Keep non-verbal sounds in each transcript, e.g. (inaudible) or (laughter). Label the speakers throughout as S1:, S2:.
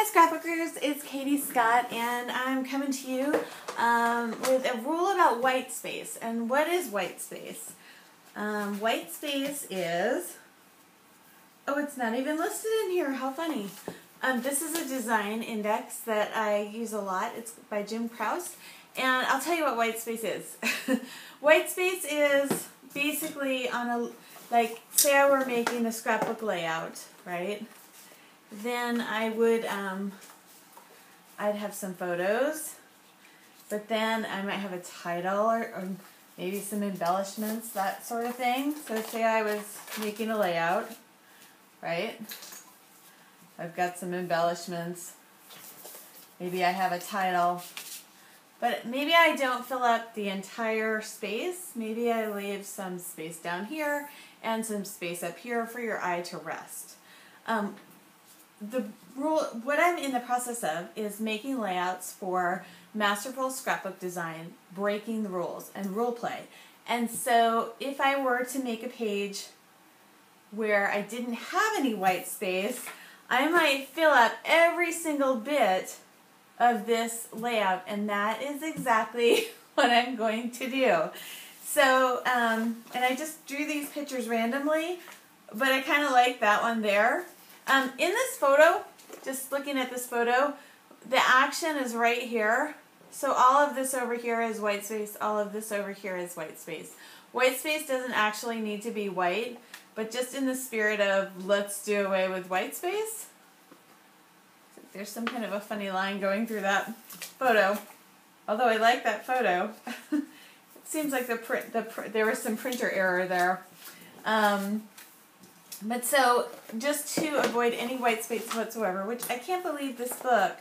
S1: Hi scrapbookers, it's Katie Scott and I'm coming to you um, with a rule about white space. And what is white space? Um, white space is, oh it's not even listed in here, how funny. Um, this is a design index that I use a lot, it's by Jim Krause. And I'll tell you what white space is. (laughs) white space is basically on a, like say I were making a scrapbook layout, right? Then I would, um, I'd have some photos, but then I might have a title or, or maybe some embellishments, that sort of thing. So say I was making a layout, right? I've got some embellishments. Maybe I have a title. But maybe I don't fill up the entire space. Maybe I leave some space down here and some space up here for your eye to rest. Um, the rule, what I'm in the process of is making layouts for masterful scrapbook design, breaking the rules, and role play. And so if I were to make a page where I didn't have any white space, I might fill up every single bit of this layout, and that is exactly (laughs) what I'm going to do. So, um, and I just drew these pictures randomly, but I kind of like that one there. Um, in this photo, just looking at this photo, the action is right here. So all of this over here is white space, all of this over here is white space. White space doesn't actually need to be white, but just in the spirit of let's do away with white space, there's some kind of a funny line going through that photo. Although I like that photo, (laughs) it seems like the print, the there was some printer error there. Um, but so, just to avoid any white space whatsoever, which I can't believe this book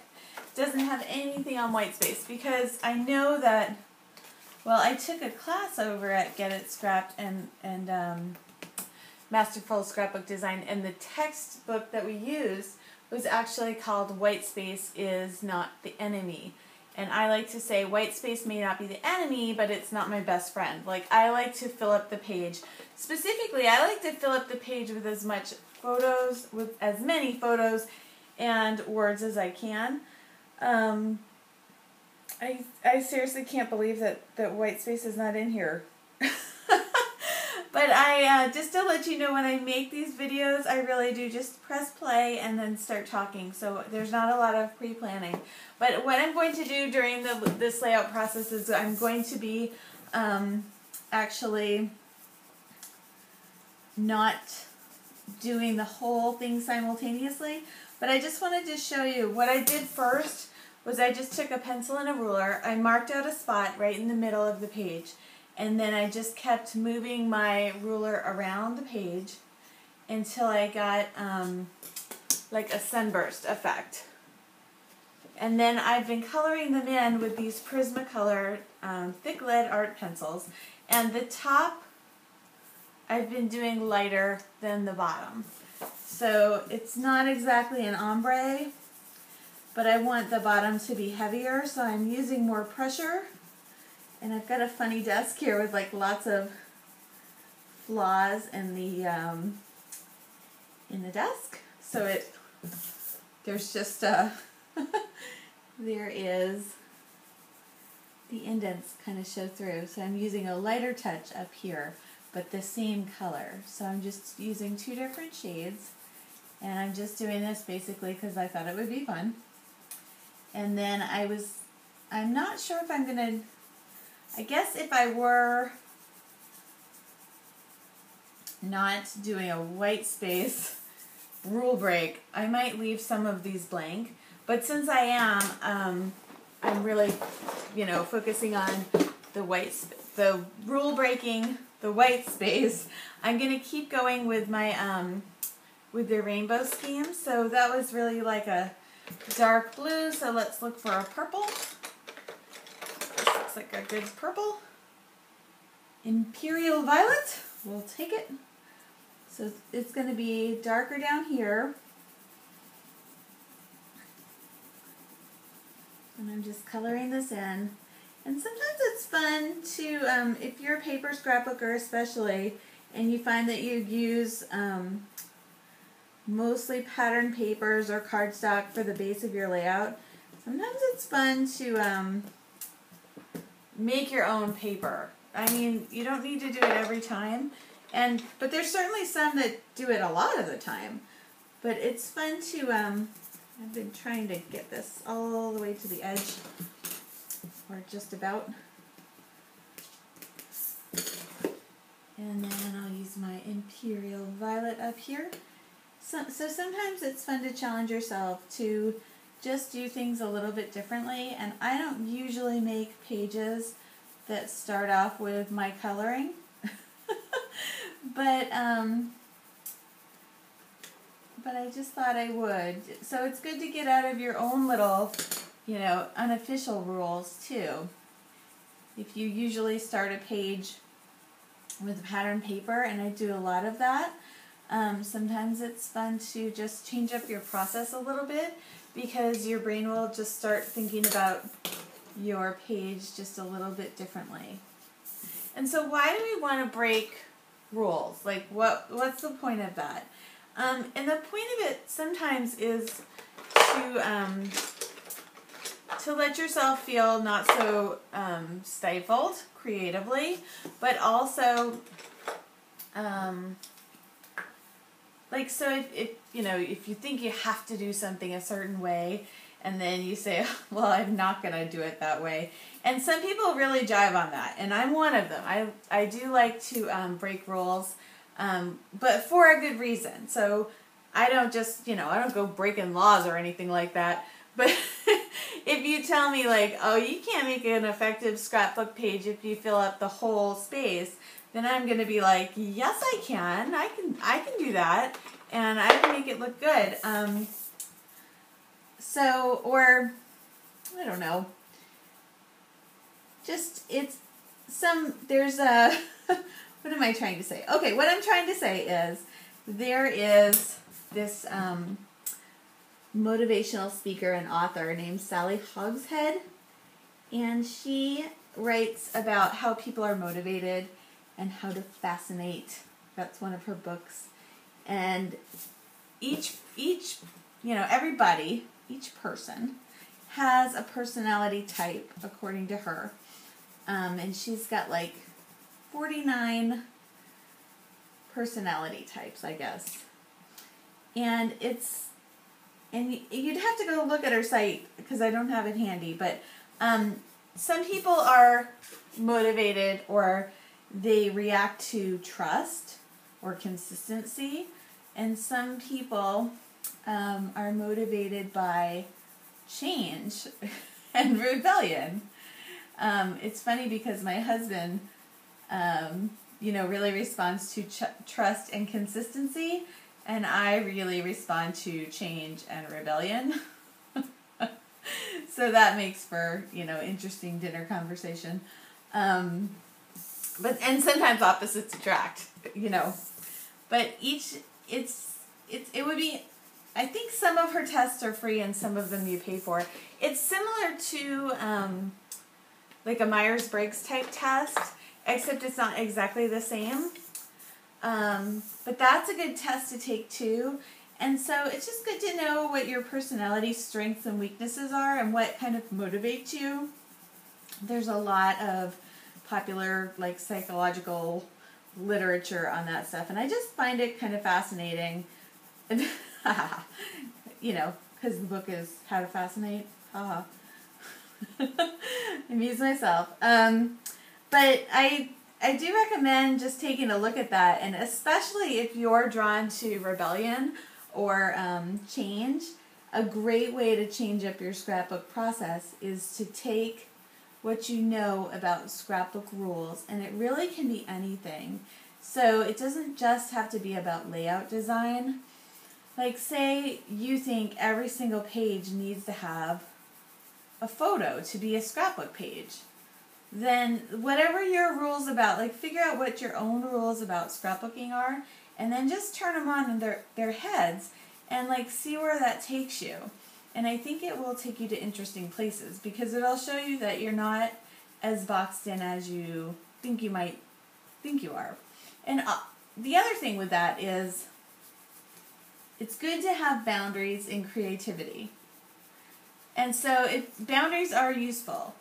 S1: doesn't have anything on white space because I know that, well, I took a class over at Get It Scrapped and, and um, Masterful Scrapbook Design, and the textbook that we used was actually called White Space is Not the Enemy. And I like to say white space may not be the enemy, but it's not my best friend. Like I like to fill up the page. Specifically, I like to fill up the page with as much photos, with as many photos and words as I can. Um, I, I seriously can't believe that, that white space is not in here. But I, uh, just to let you know, when I make these videos, I really do just press play and then start talking. So there's not a lot of pre-planning. But what I'm going to do during the, this layout process is I'm going to be um, actually not doing the whole thing simultaneously. But I just wanted to show you what I did first was I just took a pencil and a ruler. I marked out a spot right in the middle of the page and then I just kept moving my ruler around the page until I got um, like a sunburst effect. And then I've been coloring them in with these Prismacolor um, thick lead art pencils. And the top I've been doing lighter than the bottom. So it's not exactly an ombre, but I want the bottom to be heavier, so I'm using more pressure and I've got a funny desk here with like lots of flaws in the um, in the desk. So it there's just a (laughs) there is the indents kind of show through. So I'm using a lighter touch up here, but the same color. So I'm just using two different shades. And I'm just doing this basically because I thought it would be fun. And then I was, I'm not sure if I'm going to I guess if I were not doing a white space (laughs) rule break, I might leave some of these blank. But since I am, um, I'm really, you know, focusing on the white, the rule breaking, the white (laughs) space. I'm going to keep going with my, um, with the rainbow scheme. So that was really like a dark blue. So let's look for a purple like a good purple. Imperial Violet, we'll take it. So it's going to be darker down here. And I'm just coloring this in. And sometimes it's fun to, um, if you're a paper scrapbooker especially, and you find that you use um, mostly pattern papers or cardstock for the base of your layout, sometimes it's fun to um, make your own paper. I mean, you don't need to do it every time, and but there's certainly some that do it a lot of the time. But it's fun to, um, I've been trying to get this all the way to the edge, or just about. And then I'll use my Imperial Violet up here. So, so sometimes it's fun to challenge yourself to just do things a little bit differently. And I don't usually make pages that start off with my coloring. (laughs) but, um, but I just thought I would. So it's good to get out of your own little, you know, unofficial rules too. If you usually start a page with a pattern paper, and I do a lot of that. Um, sometimes it's fun to just change up your process a little bit because your brain will just start thinking about your page just a little bit differently. And so why do we want to break rules? Like what what's the point of that? Um, and the point of it sometimes is to um, to let yourself feel not so um, stifled creatively, but also, um, like, so if, if, you know, if you think you have to do something a certain way, and then you say, (laughs) well, I'm not going to do it that way. And some people really jive on that, and I'm one of them. I, I do like to um, break rules, um, but for a good reason. So I don't just, you know, I don't go breaking laws or anything like that. But (laughs) if you tell me like, oh, you can't make an effective scrapbook page if you fill up the whole space, then I'm going to be like, yes, I can. I can. I can do that, and I can make it look good. Um, so, or I don't know. Just it's some. There's a. (laughs) what am I trying to say? Okay, what I'm trying to say is there is this. Um, motivational speaker and author named Sally Hogshead. And she writes about how people are motivated and how to fascinate. That's one of her books. And each each you know, everybody, each person has a personality type according to her. Um, and she's got like 49 personality types, I guess. And it's and you'd have to go look at her site because I don't have it handy, but um, some people are motivated or they react to trust or consistency, and some people um, are motivated by change (laughs) and rebellion. Um, it's funny because my husband, um, you know, really responds to ch- trust and consistency, and I really respond to change and rebellion. (laughs) so that makes for, you know, interesting dinner conversation. Um, but and sometimes opposites attract, you know. But each it's it's it would be I think some of her tests are free and some of them you pay for. It's similar to um, like a Myers Briggs type test, except it's not exactly the same. Um, but that's a good test to take too. And so it's just good to know what your personality strengths and weaknesses are and what kind of motivates you. There's a lot of popular like psychological literature on that stuff and I just find it kind of fascinating. (laughs) you know, because the book is How to Fascinate. Haha. (laughs) Amuse myself. Um, but I I do recommend just taking a look at that, and especially if you're drawn to rebellion or um, change, a great way to change up your scrapbook process is to take what you know about scrapbook rules, and it really can be anything. So it doesn't just have to be about layout design. Like, say you think every single page needs to have a photo to be a scrapbook page then whatever your rules about, like figure out what your own rules about scrapbooking are, and then just turn them on in their, their heads and like see where that takes you. And I think it will take you to interesting places because it'll show you that you're not as boxed in as you think you might think you are. And uh, the other thing with that is it's good to have boundaries in creativity. And so if boundaries are useful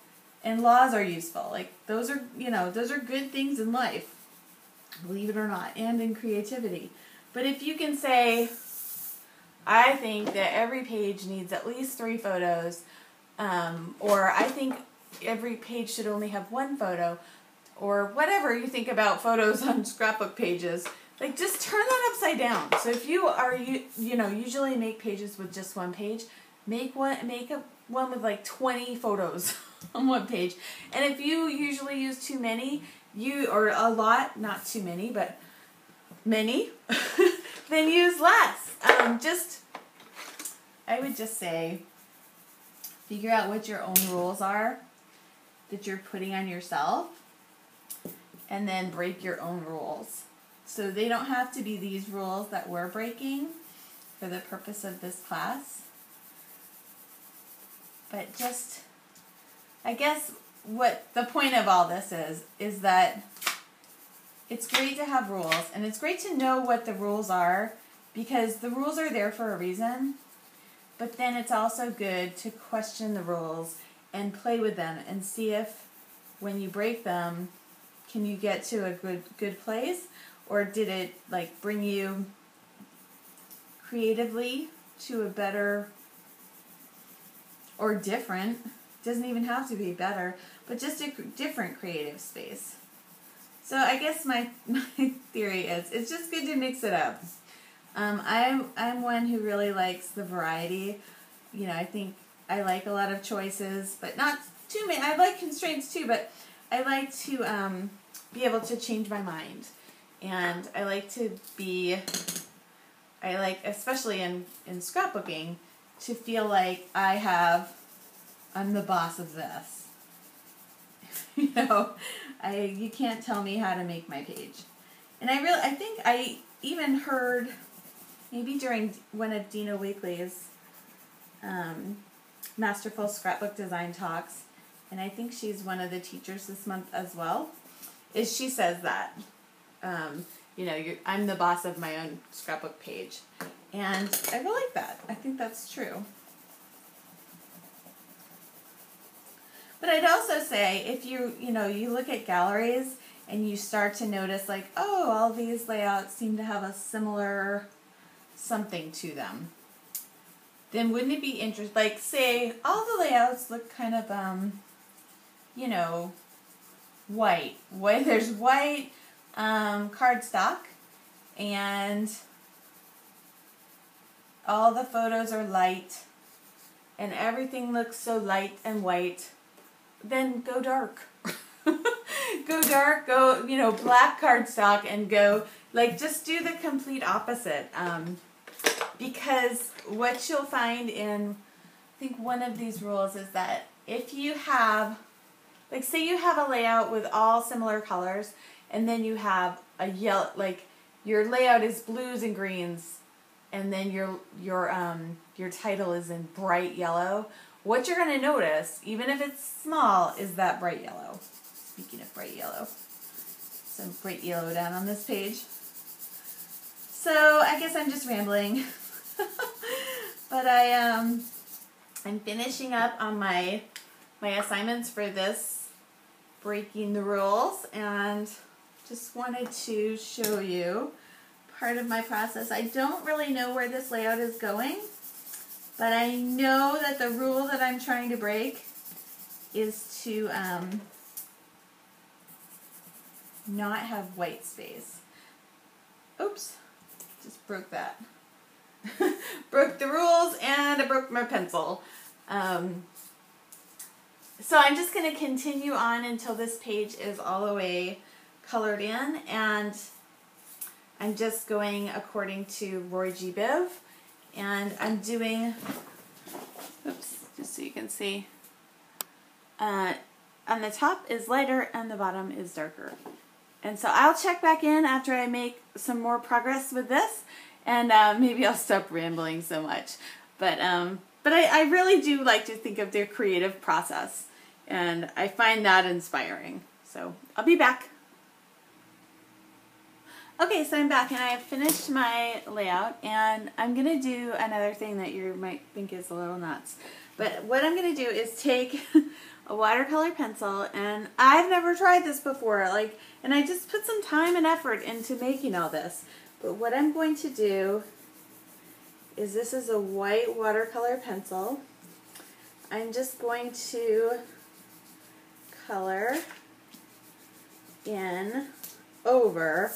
S1: and laws are useful. Like those are, you know, those are good things in life. Believe it or not, and in creativity. But if you can say I think that every page needs at least 3 photos um, or I think every page should only have one photo or whatever you think about photos (laughs) on scrapbook pages. Like just turn that upside down. So if you are you you know usually make pages with just one page make one make a one with like 20 photos (laughs) on one page. And if you usually use too many you or a lot not too many but many (laughs) then use less um, just i would just say figure out what your own rules are that you're putting on yourself and then break your own rules. So they don't have to be these rules that we're breaking for the purpose of this class. But just, I guess what the point of all this is, is that it's great to have rules and it's great to know what the rules are because the rules are there for a reason. But then it's also good to question the rules and play with them and see if when you break them, can you get to a good good place or did it like bring you creatively to a better or different doesn't even have to be better but just a different creative space so i guess my (laughs) my theory is it's just good to mix it up um, i'm i'm one who really likes the variety you know i think i like a lot of choices but not too many i like constraints too but I like to um, be able to change my mind. And I like to be, I like, especially in, in scrapbooking, to feel like I have, I'm the boss of this. (laughs) you know, I, you can't tell me how to make my page. And I really, I think I even heard, maybe during one of Dina Wakley's um, Masterful Scrapbook Design talks, and I think she's one of the teachers this month as well, is she says that. Um, you know, I'm the boss of my own scrapbook page. And I really like that. I think that's true. But I'd also say if you, you know, you look at galleries and you start to notice like, oh, all these layouts seem to have a similar something to them. Then wouldn't it be interesting, like say all the layouts look kind of um, you know, white. White. (laughs) There's white um, cardstock, and all the photos are light, and everything looks so light and white. Then go dark. (laughs) go dark. Go you know black cardstock, and go like just do the complete opposite. Um, because what you'll find in I think one of these rules is that if you have like say you have a layout with all similar colors and then you have a yellow like your layout is blues and greens and then your your um your title is in bright yellow what you're going to notice even if it's small is that bright yellow. Speaking of bright yellow. Some bright yellow down on this page. So i guess i'm just rambling. (laughs) But i um i'm finishing up on my my assignments for this breaking the rules and just wanted to show you part of my process. I don't really know where this layout is going, but I know that the rule that I'm trying to break is to um, not have white space. Oops, just broke that. (laughs) broke the rules and I broke my pencil. Um, so I'm just going to continue on until this page is all the way colored in and I'm just going according to Roy G. Biv and I'm doing, oops, just so you can see, uh, on the top is lighter and the bottom is darker. And so I'll check back in after I make some more progress with this and uh, maybe I'll stop rambling so much. But um, but I, I really do like to think of their creative process, and I find that inspiring. So I'll be back. Okay, so I'm back and I have finished my layout and I'm going to do another thing that you might think is a little nuts. But what I'm going to do is take (laughs) a watercolor pencil and I've never tried this before like and I just put some time and effort into making all this. But what I'm going to do is this is a white watercolor pencil. I'm just going to color in over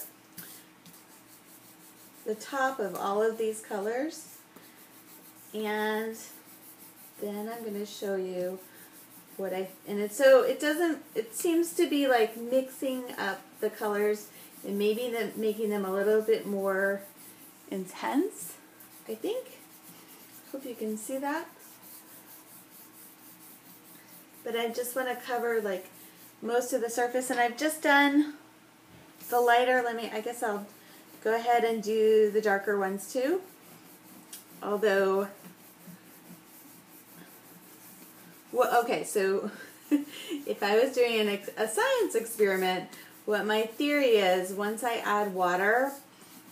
S1: the top of all of these colors. And then I'm going to show you what I and it's so it doesn't it seems to be like mixing up the colors and maybe them making them a little bit more intense I think. Hope you can see that. But I just want to cover like most of the surface and I've just done the lighter let me I guess I'll go ahead and do the darker ones too. Although, well, okay, so (laughs) if I was doing an, a science experiment, what my theory is, once I add water,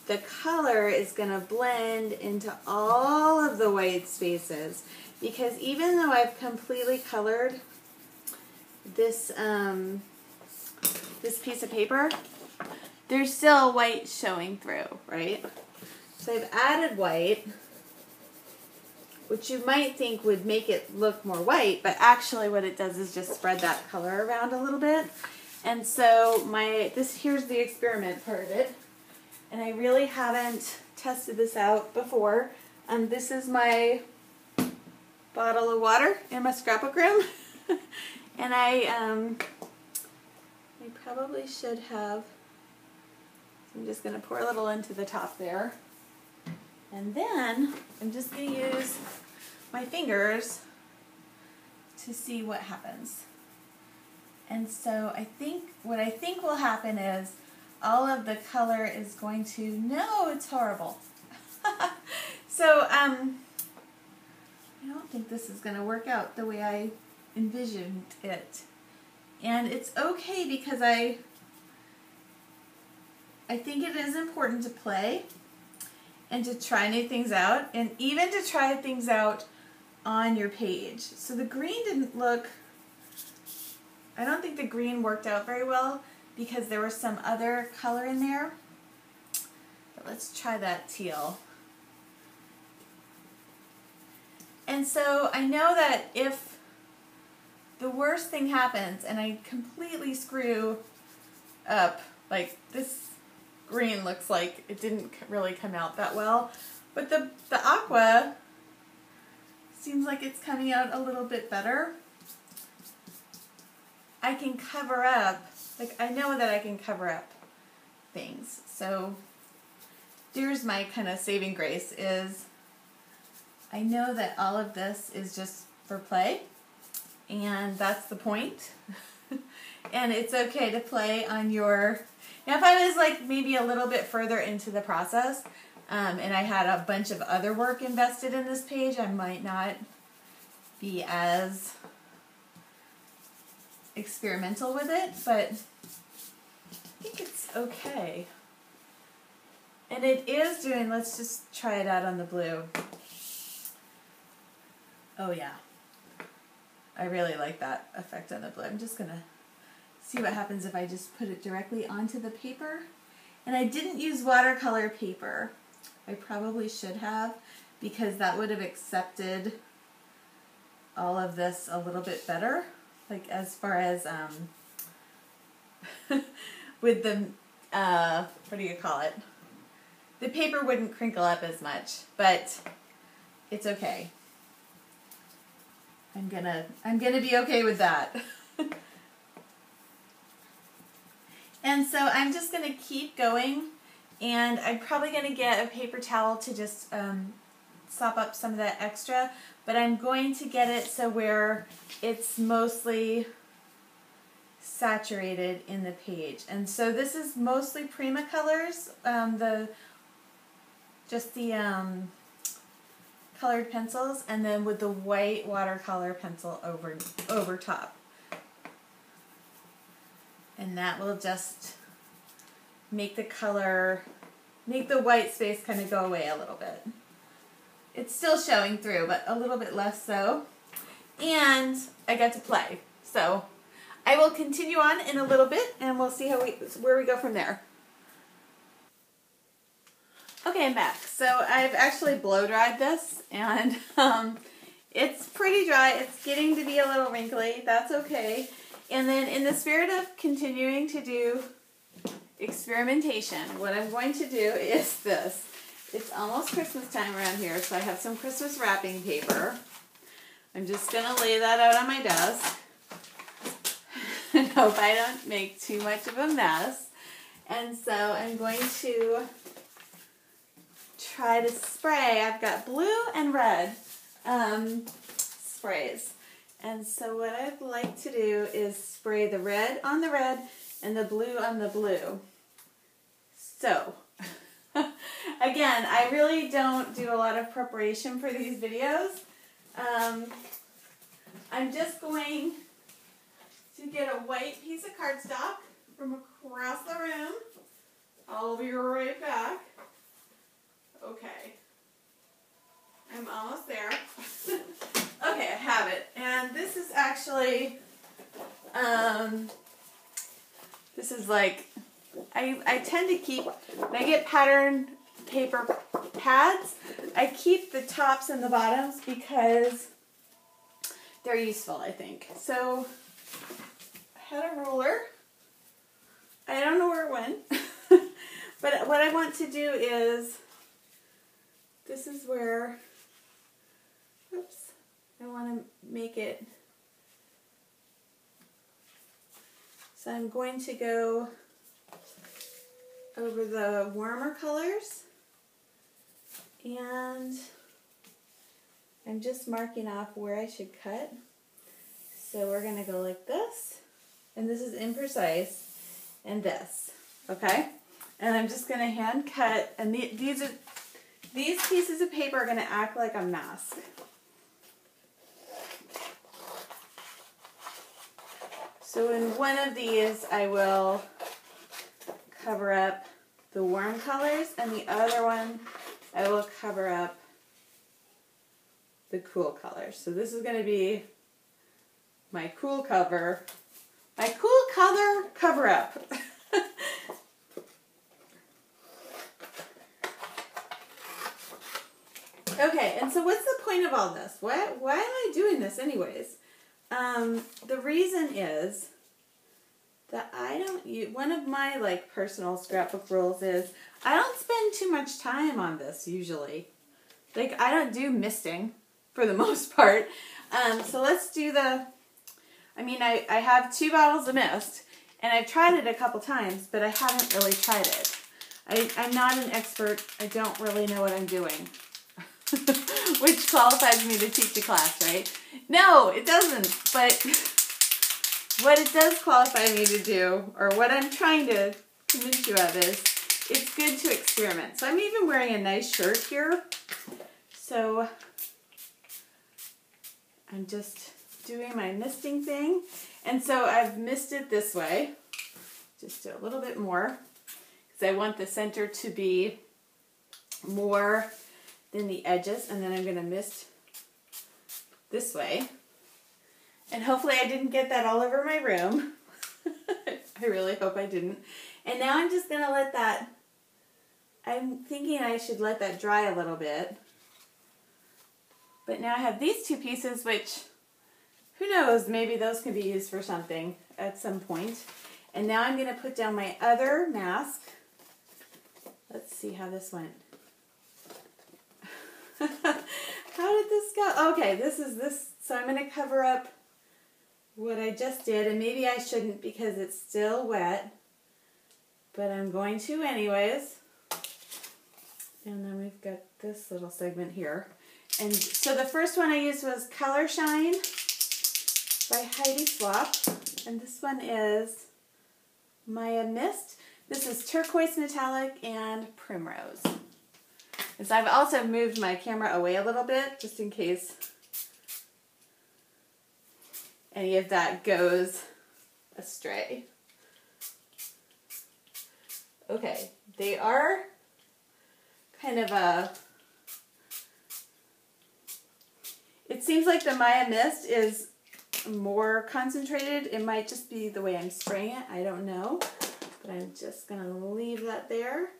S1: the color is going to blend into all of the white spaces. Because even though I've completely colored this, um, this piece of paper, there's still white showing through, right? So I've added white, which you might think would make it look more white, but actually what it does is just spread that color around a little bit. And so my this here's the experiment part of it. And I really haven't tested this out before. Um, this is my bottle of water in my scrapbook room. (laughs) and I um, I probably should have I'm just going to pour a little into the top there. And then I'm just going to use my fingers to see what happens. And so I think, what I think will happen is all of the color is going to, no, it's horrible. (laughs) so um, I don't think this is going to work out the way I envisioned it. And it's okay because I I think it is important to play and to try new things out and even to try things out on your page. So the green didn't look, I don't think the green worked out very well because there was some other color in there. But let's try that teal. And so I know that if the worst thing happens and I completely screw up, like this green looks like it didn't really come out that well. But the, the aqua seems like it's coming out a little bit better. I can cover up, like I know that I can cover up things. So here's my kind of saving grace is I know that all of this is just for play and that's the point. (laughs) and it's okay to play on your now, if I was like maybe a little bit further into the process um, and I had a bunch of other work invested in this page, I might not be as experimental with it, but I think it's okay. And it is doing, let's just try it out on the blue. Oh yeah. I really like that effect on the blue. I'm just to see what happens if I just put it directly onto the paper. And I didn't use watercolor paper. I probably should have because that would have accepted all of this a little bit better. Like as far as um, (laughs) with the, uh, what do you call it? The paper wouldn't crinkle up as much, but it's okay. I'm gonna, I'm gonna be okay with that. (laughs) And so I'm just going to keep going and I'm probably going to get a paper towel to just um, sop up some of that extra, but I'm going to get it so where it's mostly saturated in the page. And so this is mostly Prismacolors, um, the just the um, colored pencils, and then with the white watercolor pencil over over top and that will just make the color, make the white space kind of go away a little bit. It's still showing through, but a little bit less so. And I get to play. So I will continue on in a little bit and we'll see how we where we go from there. Okay, I'm back. So I've actually blow dried this and (laughs) um, it's pretty dry. It's getting to be a little wrinkly. That's okay. And then in the spirit of continuing to do experimentation, what I'm going to do is this. It's almost Christmas time around here, so I have some Christmas wrapping paper. I'm just going to lay that out on my desk. and (laughs) hope I don't make too much of a mess. And so I'm going to try to spray. I've got blue and red um, sprays. And so what I'd like to do is spray the red on the red and the blue on the blue. So, (laughs) again, I really don't do a lot of preparation for these videos. Um, I'm just going to get a white piece of cardstock from across the room. I'll be right back. Okay. I'm almost there. (laughs) okay, I have it. And this is actually, um, this is like, I, I tend to keep, I get pattern paper pads, I keep the tops and the bottoms because they're useful, I think. So, I had a ruler. I don't know where it went. (laughs) but what I want to do is, this is where. I want to make it. So I'm going to go over the warmer colors and I'm just marking off where I should cut. So we're going to go like this and this is imprecise and this, okay? And I'm just going to hand cut and the, these are these pieces of paper are going to act like a mask. So in one of these, I will cover up the warm colors, and the other one, I will cover up the cool colors. So this is going to be my cool cover, my cool color cover up. (laughs) okay, and so what's the point of all this? Why, why am I doing this anyways? Um, the reason is that I don't use, one of my like personal scrapbook rules is I don't spend too much time on this usually. Like I don't do misting for the (laughs) most part. Um, so let's do the, I mean I, I have two bottles of mist and I've tried it a couple times, but I haven't really tried it. I, I'm not an expert. I don't really know what I'm doing. (laughs) Which qualifies me to teach a class, right? No, it doesn't. But (laughs) what it does qualify me to do, or what I'm trying to convince you of is, it's good to experiment. So I'm even wearing a nice shirt here. So I'm just doing my misting thing. And so I've misted this way, just a little bit more, because I want the center to be more than the edges. And then I'm going to mist this way. And hopefully I didn't get that all over my room. (laughs) I really hope I didn't. And now I'm just going to let that, I'm thinking I should let that dry a little bit. But now I have these two pieces, which, who knows, maybe those can be used for something at some point. And now I'm going to put down my other mask. Let's see how this went. How did this go? Okay, this is this. So I'm going to cover up what I just did, and maybe I shouldn't because it's still wet, but I'm going to anyways. And then we've got this little segment here. And so the first one I used was Color Shine by Heidi Swapp. And this one is Maya Mist. This is Turquoise Metallic and Primrose. And so I've also moved my camera away a little bit just in case any of that goes astray. Okay, they are kind of a. It seems like the Maya Mist is more concentrated. It might just be the way I'm spraying it. I don't know. But I'm just to leave that there.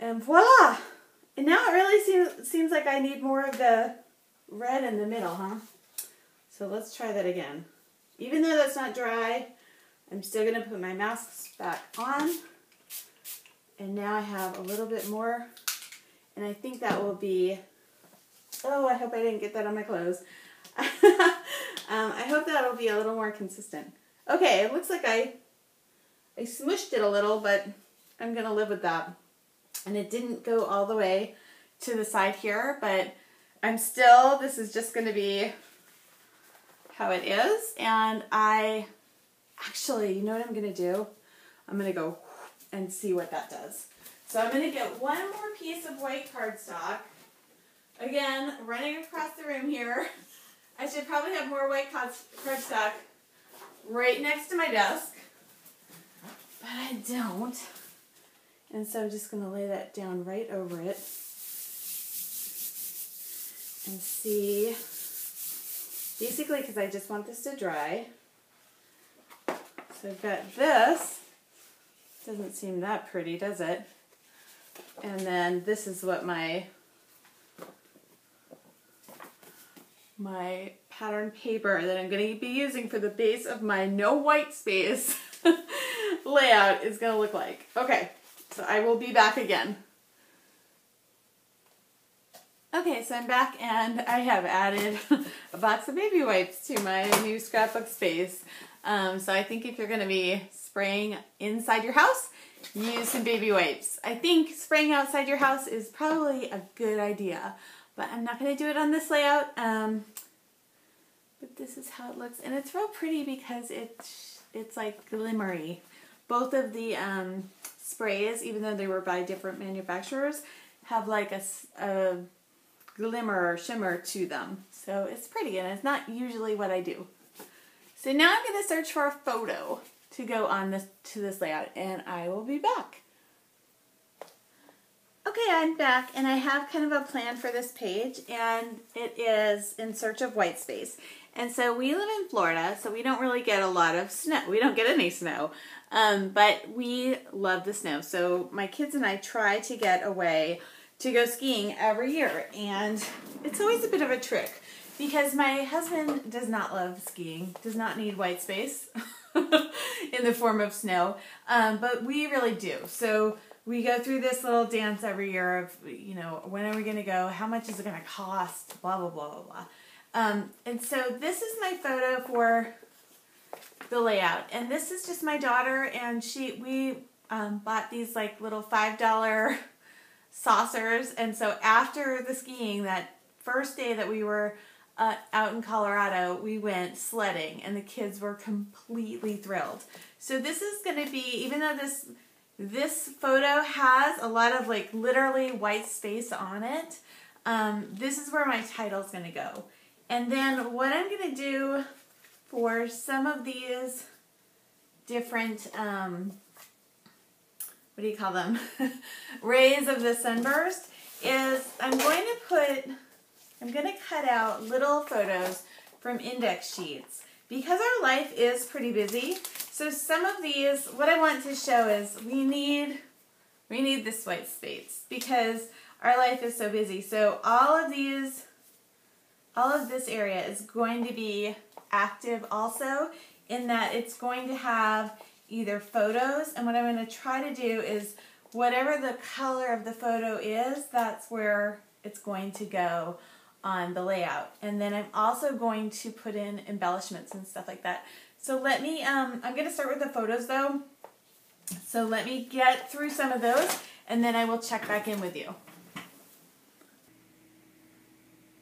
S1: And voila! And now it really seems, seems like I need more of the red in the middle, huh? So let's try that again. Even though that's not dry, I'm still to put my masks back on. And now I have a little bit more. And I think that will be, oh, I hope I didn't get that on my clothes. (laughs) um, I hope that will be a little more consistent. Okay, it looks like I, I smushed it a little, but I'm to live with that. And it didn't go all the way to the side here, but I'm still, this is just going to be how it is. And I actually, you know what I'm going to do? I'm going to go and see what that does. So I'm going to get one more piece of white cardstock. Again, running across the room here. (laughs) I should probably have more white cardstock right next to my desk. But I don't. And so I'm just going to lay that down right over it. And see basically because I just want this to dry. So I've got this. Doesn't seem that pretty, does it? And then this is what my my pattern paper that I'm going to be using for the base of my no white space (laughs) layout is going to look like. Okay, so I will be back again. Okay, so I'm back and I have added (laughs) a box of baby wipes to my new scrapbook space. Um, so I think if you're going to be spraying inside your house, use some baby wipes. I think spraying outside your house is probably a good idea, but I'm not going to do it on this layout. Um, but this is how it looks, and it's real pretty because it's it's like glimmery. Both of the um, sprays, even though they were by different manufacturers, have like a, a glimmer or shimmer to them. So it's pretty and it's not usually what I do. So now I'm going to search for a photo to go on this to this layout and I will be back. Okay, I'm back and I have kind of a plan for this page and it is in search of white space. And so we live in Florida, so we don't really get a lot of snow. We don't get any snow, um, but we love the snow. So my kids and I try to get away to go skiing every year. And it's always a bit of a trick because my husband does not love skiing, does not need white space (laughs) in the form of snow, um, but we really do. So we go through this little dance every year of, you know, when are we going to go? How much is it going to cost? Blah, blah, blah, blah, blah. Um, and so this is my photo for the layout. And this is just my daughter and she, we um, bought these like little $5 (laughs) saucers. And so after the skiing, that first day that we were uh, out in Colorado, we went sledding, and the kids were completely thrilled. So this is going to be, even though this this photo has a lot of like literally white space on it, um, this is where my title is going to go. And then what I'm going to do for some of these different um, what do you call them? (laughs) rays of the sunburst is I'm going to put, I'm going to cut out little photos from index sheets because our life is pretty busy. So some of these, what I want to show is we need, we need this white space because our life is so busy. So all of these, all of this area is going to be active also in that it's going to have either photos, and what I'm going to try to do is whatever the color of the photo is, that's where it's going to go on the layout. And then I'm also going to put in embellishments and stuff like that. So let me, um, I'm going to start with the photos though. So let me get through some of those and then I will check back in with you.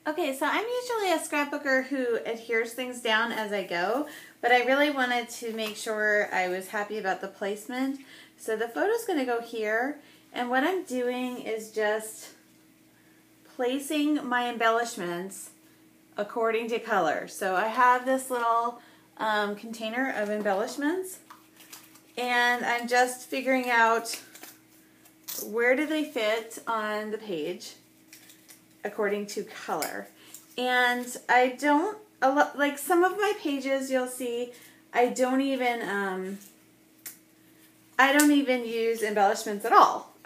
S1: Okay, so I'm usually a scrapbooker who adheres things down as I go, but I really wanted to make sure I was happy about the placement. So the photo's going to go here, and what I'm doing is just placing my embellishments according to color. So I have this little um, container of embellishments, and I'm just figuring out where do they fit on the page according to color. And I don't, like some of my pages you'll see, I don't even, um, I don't even use embellishments at all. (laughs)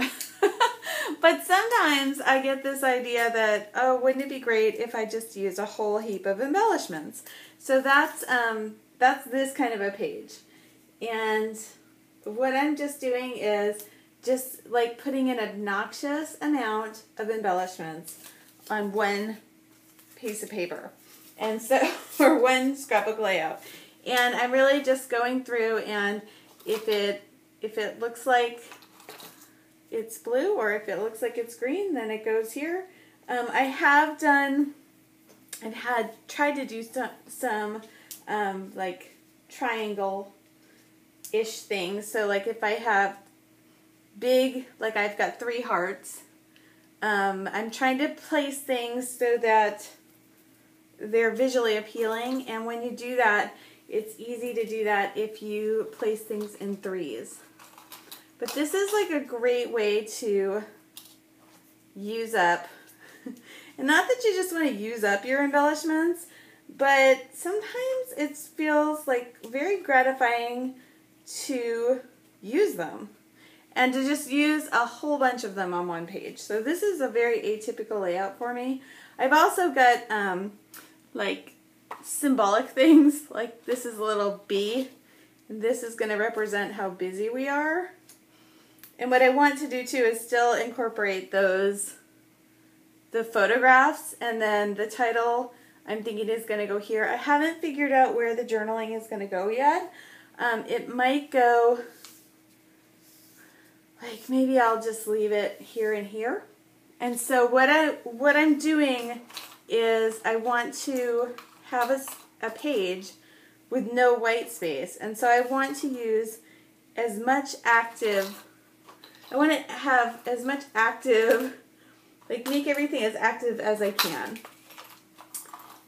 S1: but sometimes I get this idea that, oh, wouldn't it be great if I just used a whole heap of embellishments? So that's, um, that's this kind of a page. And what I'm just doing is just like putting an obnoxious amount of embellishments on one piece of paper. And so, (laughs) or one scrapbook layout. And I'm really just going through and if it, if it looks like it's blue or if it looks like it's green, then it goes here. Um, I have done, I've had, tried to do some, some um, like triangle-ish things. So like if I have big, like I've got three hearts, um, I'm trying to place things so that they're visually appealing. And when you do that, it's easy to do that if you place things in threes. But this is like a great way to use up, (laughs) and not that you just want to use up your embellishments, but sometimes it feels like very gratifying to use them and to just use a whole bunch of them on one page. So this is a very atypical layout for me. I've also got um, like symbolic (laughs) things, like this is a little bee, and this is going to represent how busy we are. And what I want to do too is still incorporate those, the photographs, and then the title I'm thinking is going to go here. I haven't figured out where the journaling is going to go yet. Um, it might go, like maybe I'll just leave it here and here. And so what, I, what I'm doing is I want to have a, a page with no white space. And so I want to use as much active I want to have as much active, like make everything as active as I can.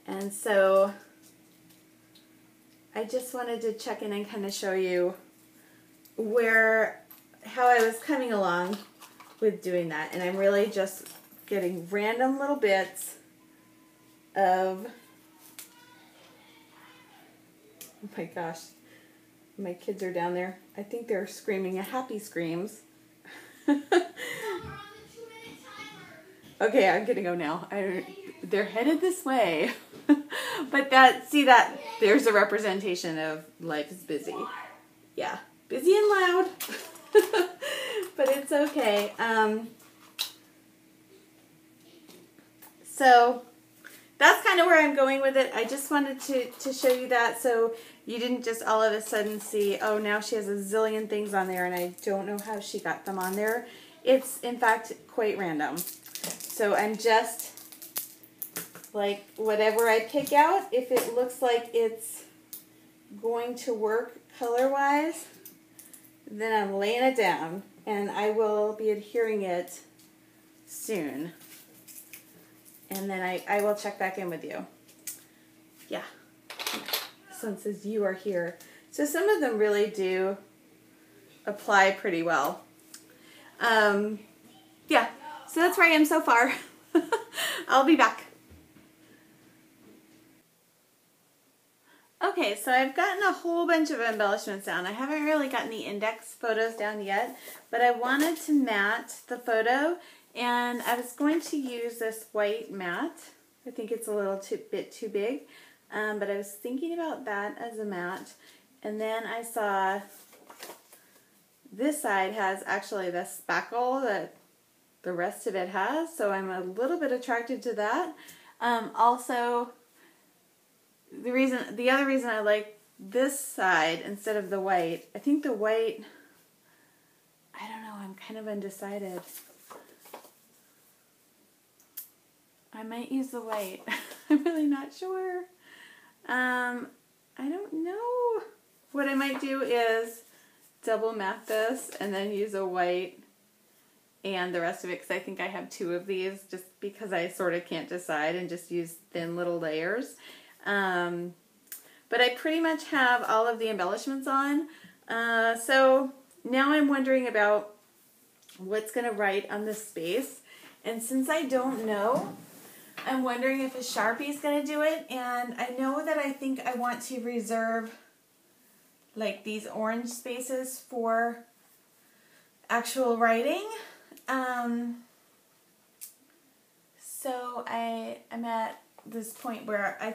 S1: And so I just wanted to check in and kind of show you where, how I was coming along with doing that. And I'm really just getting random little bits of, oh my gosh, my kids are down there. I think they're screaming a happy screams. (laughs) okay, I'm gonna go now. I, they're headed this way. (laughs) but that, see that, there's a representation of life is busy. Yeah, busy and loud. (laughs) (laughs) but it's okay. Um, so that's kind of where I'm going with it. I just wanted to, to show you that so you didn't just all of a sudden see, oh, now she has a zillion things on there and I don't know how she got them on there. It's, in fact, quite random. So I'm just, like, whatever I pick out, if it looks like it's going to work color-wise, then I'm laying it down and I will be adhering it soon and then I, I will check back in with you. Yeah. Since you are here. So some of them really do apply pretty well. Um, yeah, so that's where I am so far. (laughs) I'll be back. Okay, so I've gotten a whole bunch of embellishments down. I haven't really gotten the index photos down yet, but I wanted to mat the photo and I was going to use this white mat. I think it's a little too, bit too big. Um, but I was thinking about that as a mat. And then I saw this side has actually the spackle that the rest of it has. So I'm a little bit attracted to that. Um, also, the reason, the other reason I like this side instead of the white, I think the white, I don't know, I'm kind of undecided. I might use the white. (laughs) I'm really not sure. Um, I don't know. What I might do is double mat this and then use a white and the rest of it because I think I have two of these just because I sort of can't decide and just use thin little layers. Um, but I pretty much have all of the embellishments on. Uh, so now I'm wondering about what's going to write on this space. And since I don't know, I'm wondering if a Sharpie is going to do it. And I know that I think I want to reserve like these orange spaces for actual writing. Um, so I am at this point where I,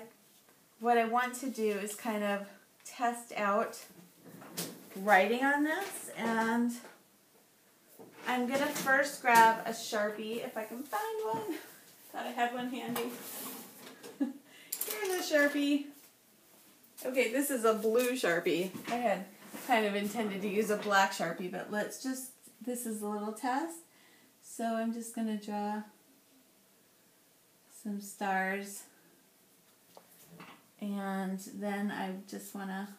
S1: what I want to do is kind of test out writing on this and I'm going to first grab a Sharpie if I can find one. Thought I had one handy. (laughs) Here's a Sharpie. Okay, this is a blue Sharpie. I had kind of intended to use a black Sharpie, but let's just, this is a little test. So I'm just going to draw some stars. And then I just want to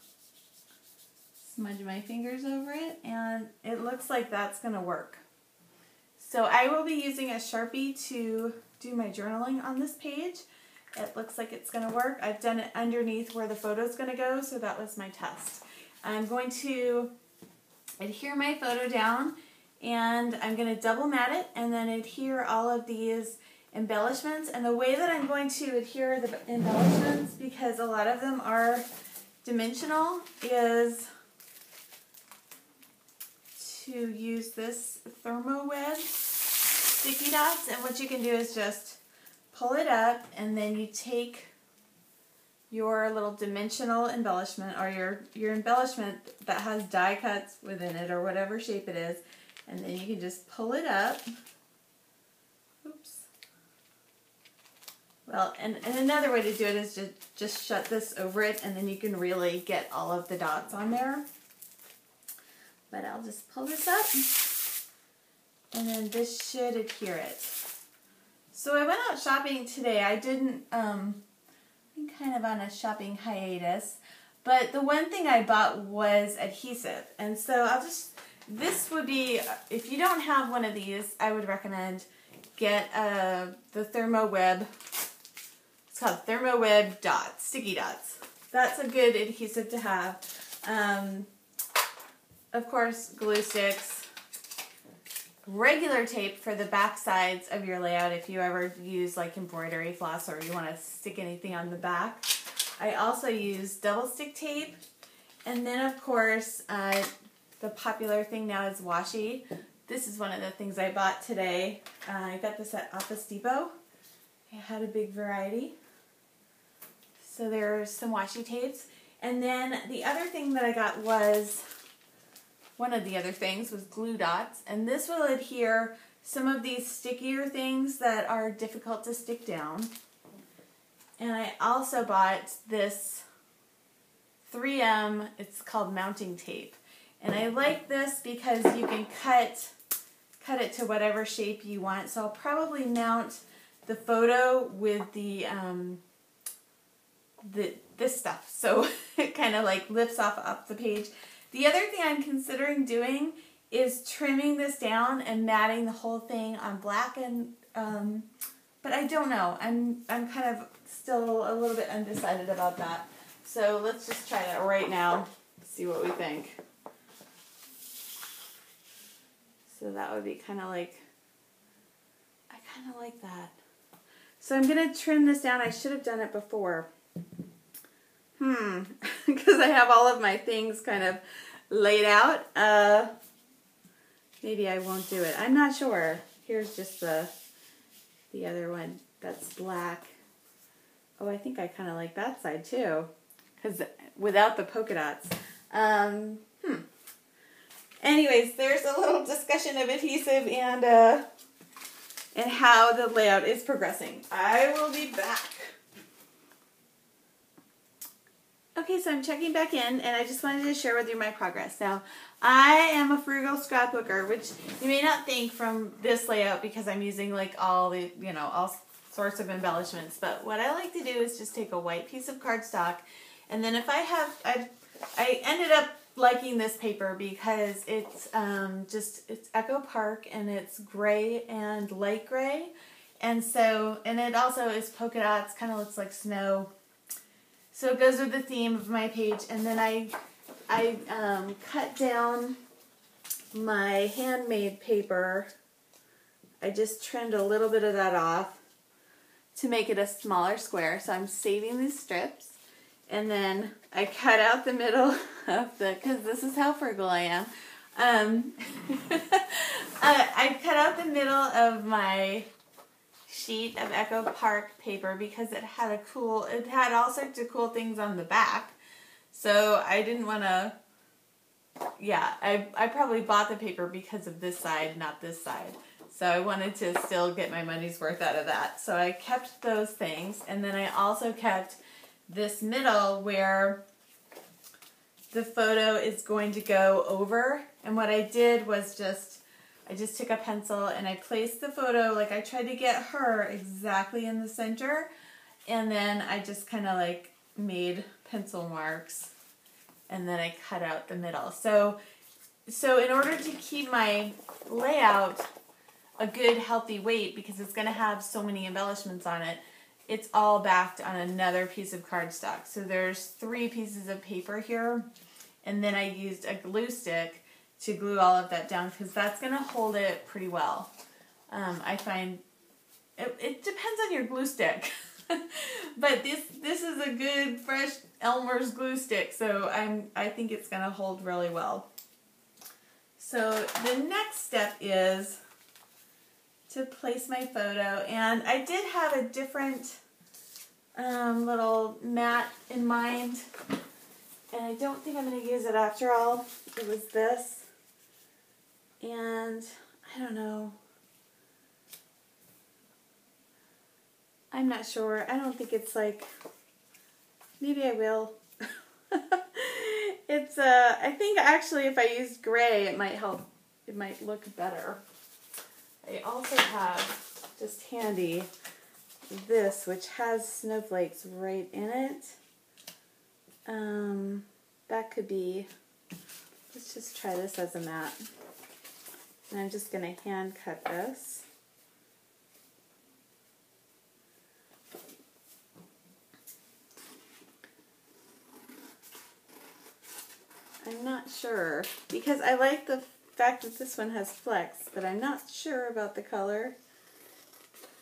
S1: smudge my fingers over it and it looks like that's going to work. So I will be using a Sharpie to do my journaling on this page. It looks like it's going to work. I've done it underneath where the photo is going to go, so that was my test. I'm going to adhere my photo down and I'm going to double mat it and then adhere all of these embellishments. And the way that I'm going to adhere the embellishments, because a lot of them are dimensional, is to use this Thermoweb sticky dots. And what you can do is just pull it up and then you take your little dimensional embellishment or your, your embellishment that has die cuts within it or whatever shape it is and then you can just pull it up. Oops. Well, and, and another way to do it is to just shut this over it and then you can really get all of the dots on there. But I'll just pull this up and then this should adhere it. So I went out shopping today. I didn't, um, I'm kind of on a shopping hiatus. But the one thing I bought was adhesive. And so I'll just this would be, if you don't have one of these, I would recommend get uh, the Thermoweb. It's called Thermoweb Dots, sticky dots. That's a good adhesive to have. Um, of course, glue sticks. Regular tape for the back sides of your layout if you ever use like embroidery floss or you want to stick anything on the back. I also use double stick tape. And then of course, uh, the popular thing now is washi. This is one of the things I bought today. Uh, I got this at Office Depot. It had a big variety. So there's some washi tapes. And then the other thing that I got was, one of the other things was glue dots. And this will adhere some of these stickier things that are difficult to stick down. And I also bought this 3M, it's called mounting tape. And I like this because you can cut, cut it to whatever shape you want. So I'll probably mount the photo with the, um, the this stuff. (laughs) So it kind of like lifts off up the page. The other thing I'm considering doing is trimming this down and matting the whole thing on black and um, but I don't know. I'm I'm kind of still a little bit undecided about that. So let's just try that right now. See what we think. So that would be kind of like, I kind of like that. So I'm going to trim this down. I should have done it before. Hmm, (laughs) because I have all of my things kind of laid out. Uh, maybe I won't do it. I'm not sure. Here's just the, the other one that's black. Oh, I think I kind of like that side too, because without the polka dots. Um, hmm anyways, there's a little discussion of adhesive and uh, and how the layout is progressing. I will be back. Okay, so I'm checking back in, and I just wanted to share with you my progress. Now, I am a frugal scrapbooker, which you may not think from this layout because I'm using like all the, you know, all sorts of embellishments. But what I like to do is just take a white piece of cardstock, and then if I have, I, I ended up liking this paper because it's um, just it's Echo Park and it's gray and light gray and so and it also is polka dots kind of looks like snow so it goes with the theme of my page and then I I um, cut down my handmade paper. I just trimmed a little bit of that off to make it a smaller square. So I'm saving these strips. And then I cut out the middle (laughs) of the, because this is how frugal I am. Um, I, (laughs) I cut out the middle of my sheet of Echo Park paper because it had a cool, it had all sorts of cool things on the back. So I didn't want to, yeah, I, I probably bought the paper because of this side, not this side. So I wanted to still get my money's worth out of that. So I kept those things. And then I also kept this middle where the photo is going to go over. And what I did was just, I just took a pencil and I placed the photo, like I tried to get her exactly in the center. And then I just kind of like made pencil marks and then I cut out the middle. So, so in order to keep my layout a good healthy weight because it's going to have so many embellishments on it, it's all backed on another piece of cardstock. So there's three pieces of paper here and then I used a glue stick to glue all of that down because that's going to hold it pretty well. Um, I find it, it depends on your glue stick. (laughs) but this this is a good fresh Elmer's glue stick, so I'm I think it's gonna hold really well. So the next step is to place my photo, and I did have a different um, little mat in mind, and I don't think I'm gonna use it after all. It was this, and I don't know. I'm not sure. I don't think it's like, maybe I will. (laughs) it's, uh, I think actually if I use gray, it might help, it might look better. I also have just handy this, which has snowflakes right in it. Um, that could be, let's just try this as a mat. And I'm just going to hand cut this. I'm not sure because I like the fact that this one has flecks, but I'm not sure about the color.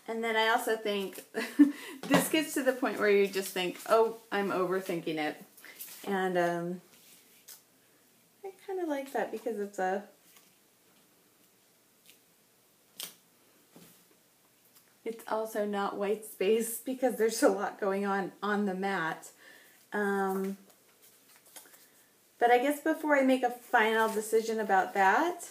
S1: And then I also think (laughs) this gets to the point where you just think, oh, I'm overthinking it. And um, I kind of like that because it's a It's also not white space (laughs) because there's a lot going on on the mat. Um, but I guess before I make a final decision about that,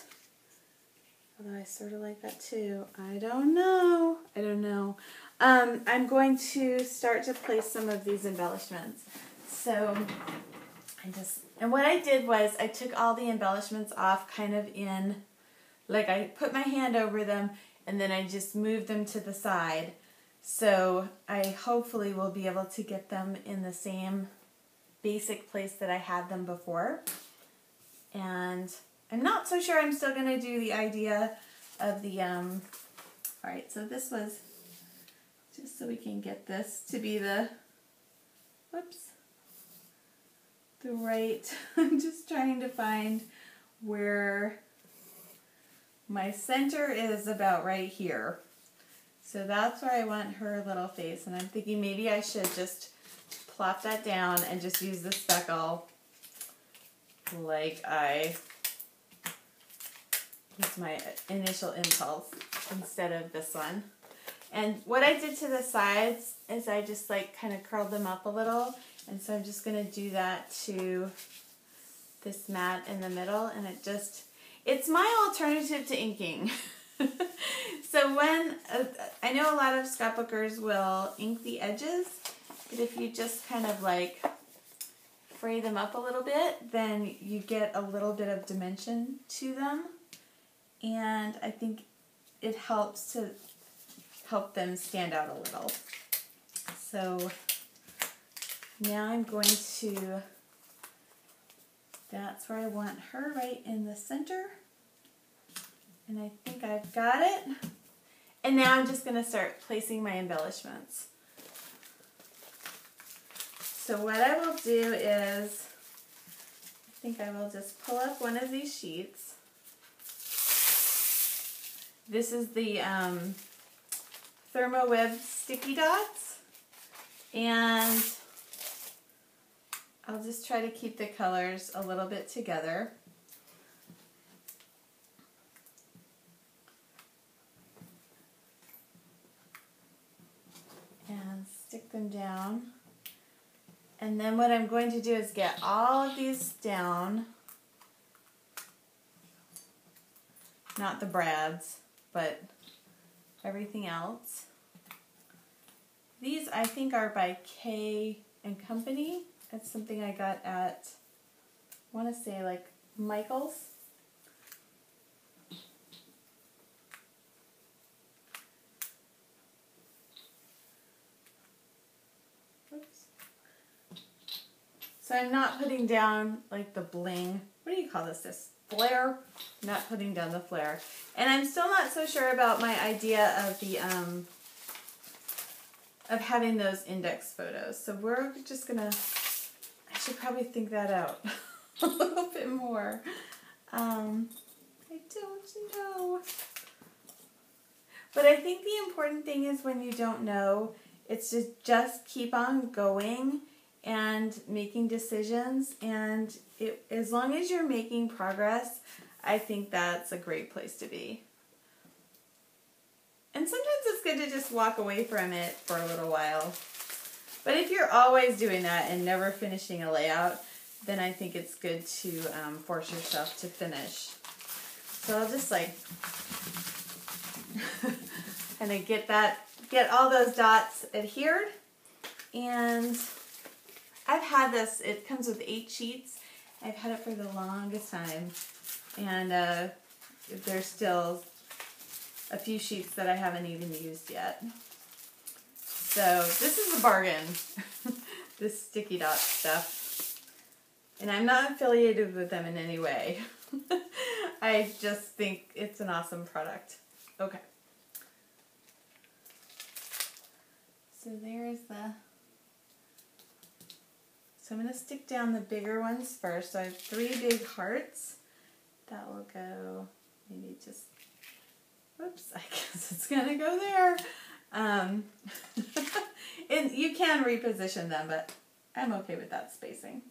S1: although I sort of like that too, I don't know. I don't know. Um, I'm going to start to place some of these embellishments. So I just, and what I did was I took all the embellishments off kind of in, like I put my hand over them and then I just moved them to the side. So I hopefully will be able to get them in the same basic place that I had them before. And I'm not so sure I'm still going to do the idea of the, um, alright, so this was, just so we can get this to be the, whoops, the right, (laughs) I'm just trying to find where my center is about right here. So that's where I want her little face. And I'm thinking maybe I should just plop that down and just use the speckle like I was my initial impulse instead of this one. And what I did to the sides is I just like kind of curled them up a little. And so I'm just going to do that to this mat in the middle. And it just, it's my alternative to inking. (laughs) so when, uh, I know a lot of scrapbookers will ink the edges but if you just kind of like fray them up a little bit, then you get a little bit of dimension to them. And I think it helps to help them stand out a little. So now I'm going to, that's where I want her right in the center. And I think I've got it. And now I'm just going to start placing my embellishments. So what I will do is I think I will just pull up one of these sheets. This is the um, Thermoweb sticky dots. And I'll just try to keep the colors a little bit together. And stick them down. And then what I'm going to do is get all of these down. Not the brads, but everything else. These I think are by K and Company. It's something I got at, I want to say like Michael's. So I'm not putting down like the bling. What do you call this? This flare? Not putting down the flare. And I'm still not so sure about my idea of the um, of having those index photos. So we're just gonna. Should probably think that out (laughs) a little bit more. Um, I don't know. But I think the important thing is when you don't know, it's to just keep on going and making decisions. And it, as long as you're making progress, I think that's a great place to be. And sometimes it's good to just walk away from it for a little while. But if you're always doing that and never finishing a layout, then I think it's good to um, force yourself to finish. So I'll just like (laughs) kind of get that, get all those dots adhered. And I've had this, it comes with eight sheets. I've had it for the longest time. And uh, there's still a few sheets that I haven't even used yet. So this is a bargain, (laughs) this sticky dot stuff. And I'm not affiliated with them in any way. (laughs) I just think it's an awesome product. Okay. So there's the so I'm going to stick down the bigger ones first. So I have three big hearts. That will go maybe just, whoops, (laughs) I guess it's going to go there. Um, (laughs) and you can reposition them, but I'm okay with that spacing.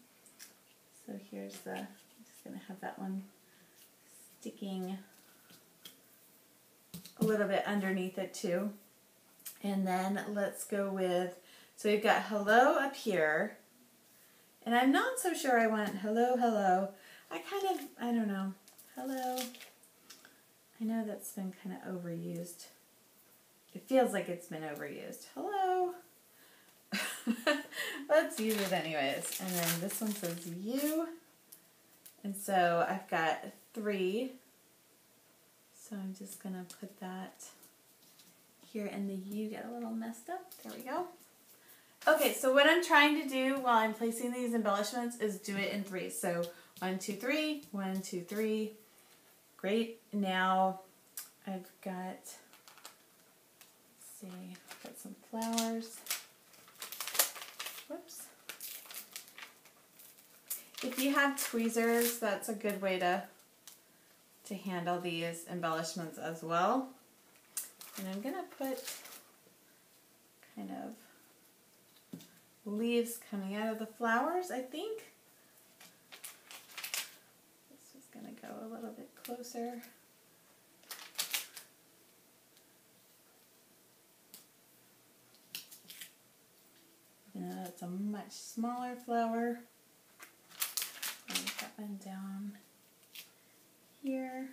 S1: So here's the, I'm just going to have that one sticking a little bit underneath it too. And then let's go with, so we've got hello up here. And I'm not so sure I want hello, hello. I kind of, I don't know. Hello. I know that's been kind of overused. It feels like it's been overused. Hello. (laughs) Let's use it anyways. And then this one says you. And so I've got three. So I'm just going to put that here and the U get a little messed up. There we go. Okay, so what I'm trying to do while I'm placing these embellishments is do it in threes. So one, two, three, one, two, three. Great. Now I've got, see, got some flowers. Whoops. If you have tweezers, that's a good way to, to handle these embellishments as well. And I'm going to put kind of leaves coming out of the flowers, I think. This is going to go a little bit closer. Though it's a much smaller flower. That one down here.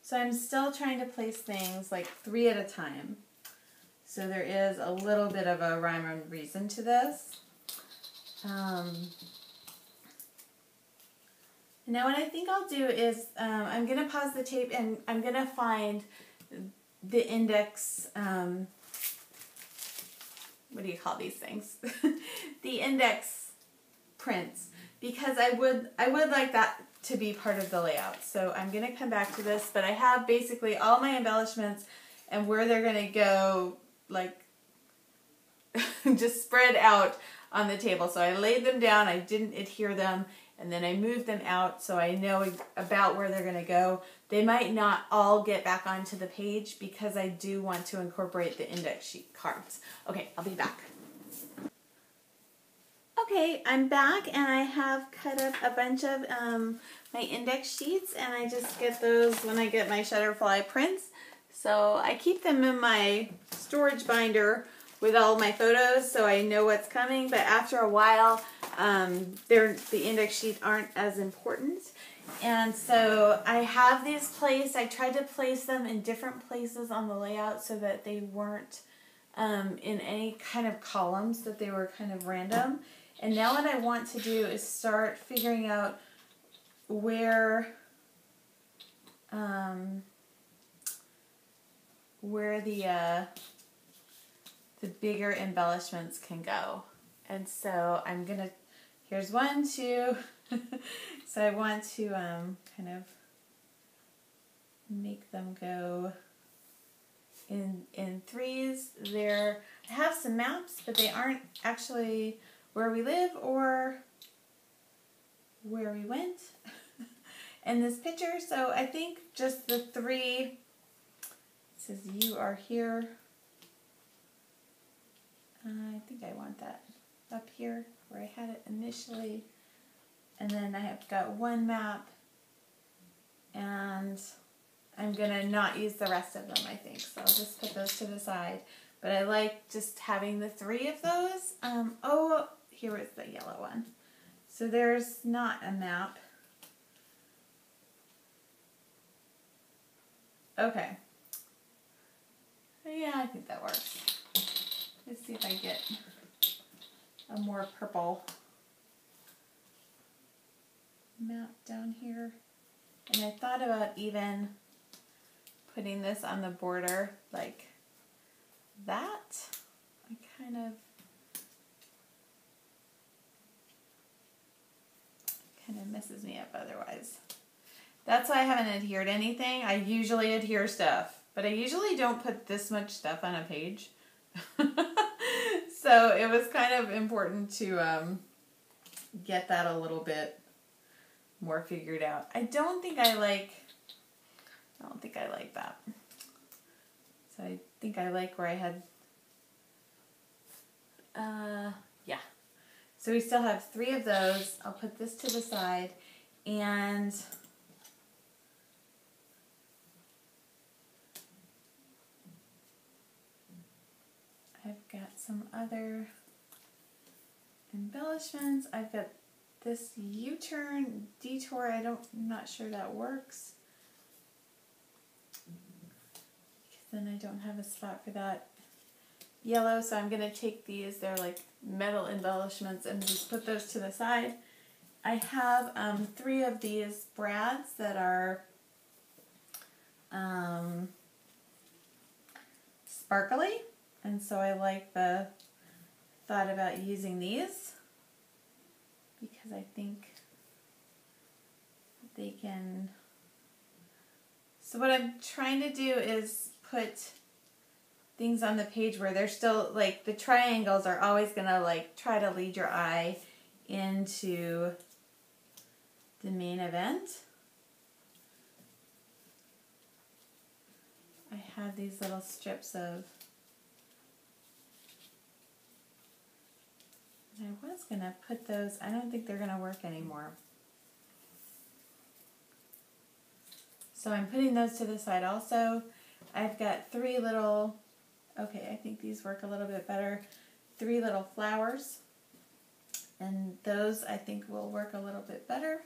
S1: So I'm still trying to place things like three at a time. So there is a little bit of a rhyme and reason to this. Um, now what I think I'll do is um, I'm going to pause the tape and I'm going to find the index, um, what do you call these things? (laughs) the index prints because I would I would like that to be part of the layout. So I'm going to come back to this, but I have basically all my embellishments and where they're going to go like (laughs) just spread out on the table. So I laid them down, I didn't adhere them, and then I move them out so I know about where they're going to go. They might not all get back onto the page because I do want to incorporate the index sheet cards. Okay, I'll be back. Okay, I'm back and I have cut up a bunch of um, my index sheets and I just get those when I get my Shutterfly prints. So I keep them in my storage binder with all my photos so I know what's coming, but after a while, um, they're, the index sheets aren't as important. And so I have these placed, I tried to place them in different places on the layout so that they weren't um, in any kind of columns, that they were kind of random. And now what I want to do is start figuring out where um, where the uh, the bigger embellishments can go. And so I'm gonna here's one, two. (laughs) so I want to um, kind of make them go in in threes. There I have some maps, but they aren't actually where we live or where we went (laughs) in this picture. So I think just the three says you are here. Uh, I think I want that up here where I had it initially. And then I have got one map and I'm to not use the rest of them, I think. So I'll just put those to the side. But I like just having the three of those. Um, oh, here is the yellow one. So there's not a map. Okay. Yeah, I think that works. Let's see if I get a more purple map down here. And I thought about even putting this on the border like that. I kind of kind of messes me up otherwise. That's why I haven't adhered anything. I usually adhere stuff, but I usually don't put this much stuff on a page. (laughs) so it was kind of important to um, get that a little bit more figured out. I don't think I like, I don't think I like that. So I think I like where I had, uh, yeah. So we still have three of those. I'll put this to the side and I've got some other embellishments. I've got this U-turn detour. I don't, I'm not sure that works. Then I don't have a spot for that yellow. So I'm going to take these, they're like metal embellishments, and just put those to the side. I have um, three of these brads that are um, sparkly. And so I like the thought about using these because I think they can. So what I'm trying to do is put things on the page where they're still like the triangles are always going to like try to lead your eye into the main event. I have these little strips of I was going to put those, I don't think they're going to work anymore. So I'm putting those to the side also. I've got three little, okay, I think these work a little bit better. Three little flowers. And those I think will work a little bit better.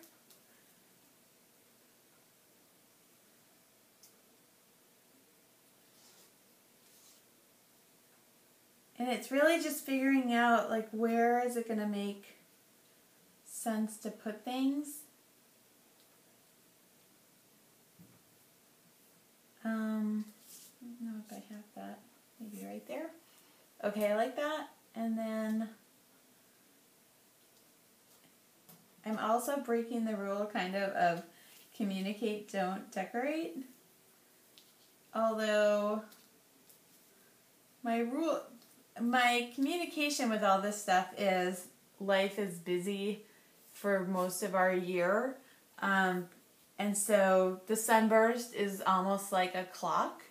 S1: And it's really just figuring out like where is it going to make sense to put things. Um, I don't know if I have that. Maybe right there. Okay, I like that. And then I'm also breaking the rule kind of of communicate, don't decorate. Although my rule my communication with all this stuff is life is busy, for most of our year. Um, and so the sunburst is almost like a clock.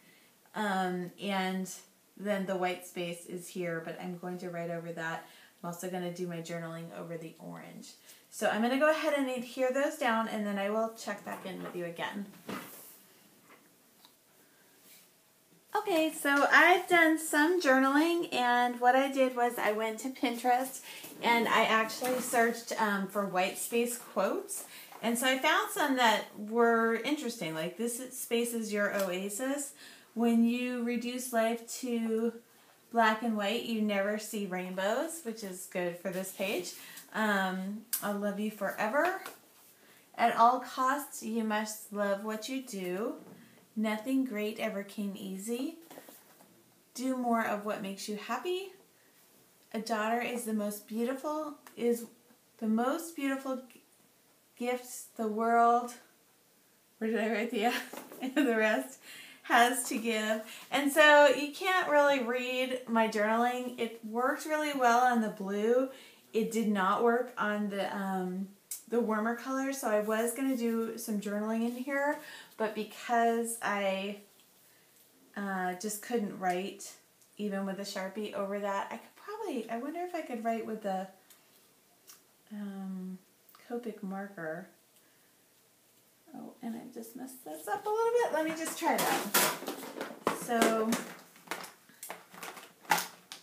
S1: Um, and then the white space is here, but I'm going to write over that. I'm also going to do my journaling over the orange. So I'm going to go ahead and adhere those down and then I will check back in with you again. Okay, so I've done some journaling and what I did was I went to Pinterest and I actually searched um, for white space quotes. And so I found some that were interesting, like this space is your oasis. When you reduce life to black and white, you never see rainbows, which is good for this page. Um, I'll love you forever. At all costs, you must love what you do. Nothing great ever came easy. Do more of what makes you happy. A daughter is the most beautiful, is the most beautiful gifts the world, where did I write the (laughs) the rest, has to give. And so you can't really read my journaling. It worked really well on the blue. It did not work on the um, the warmer color, so I was going to do some journaling in here, but because I uh, just couldn't write even with a Sharpie over that, I could probably, I wonder if I could write with the um, Copic marker. Oh, and I just messed this up a little bit. Let me just try that. So,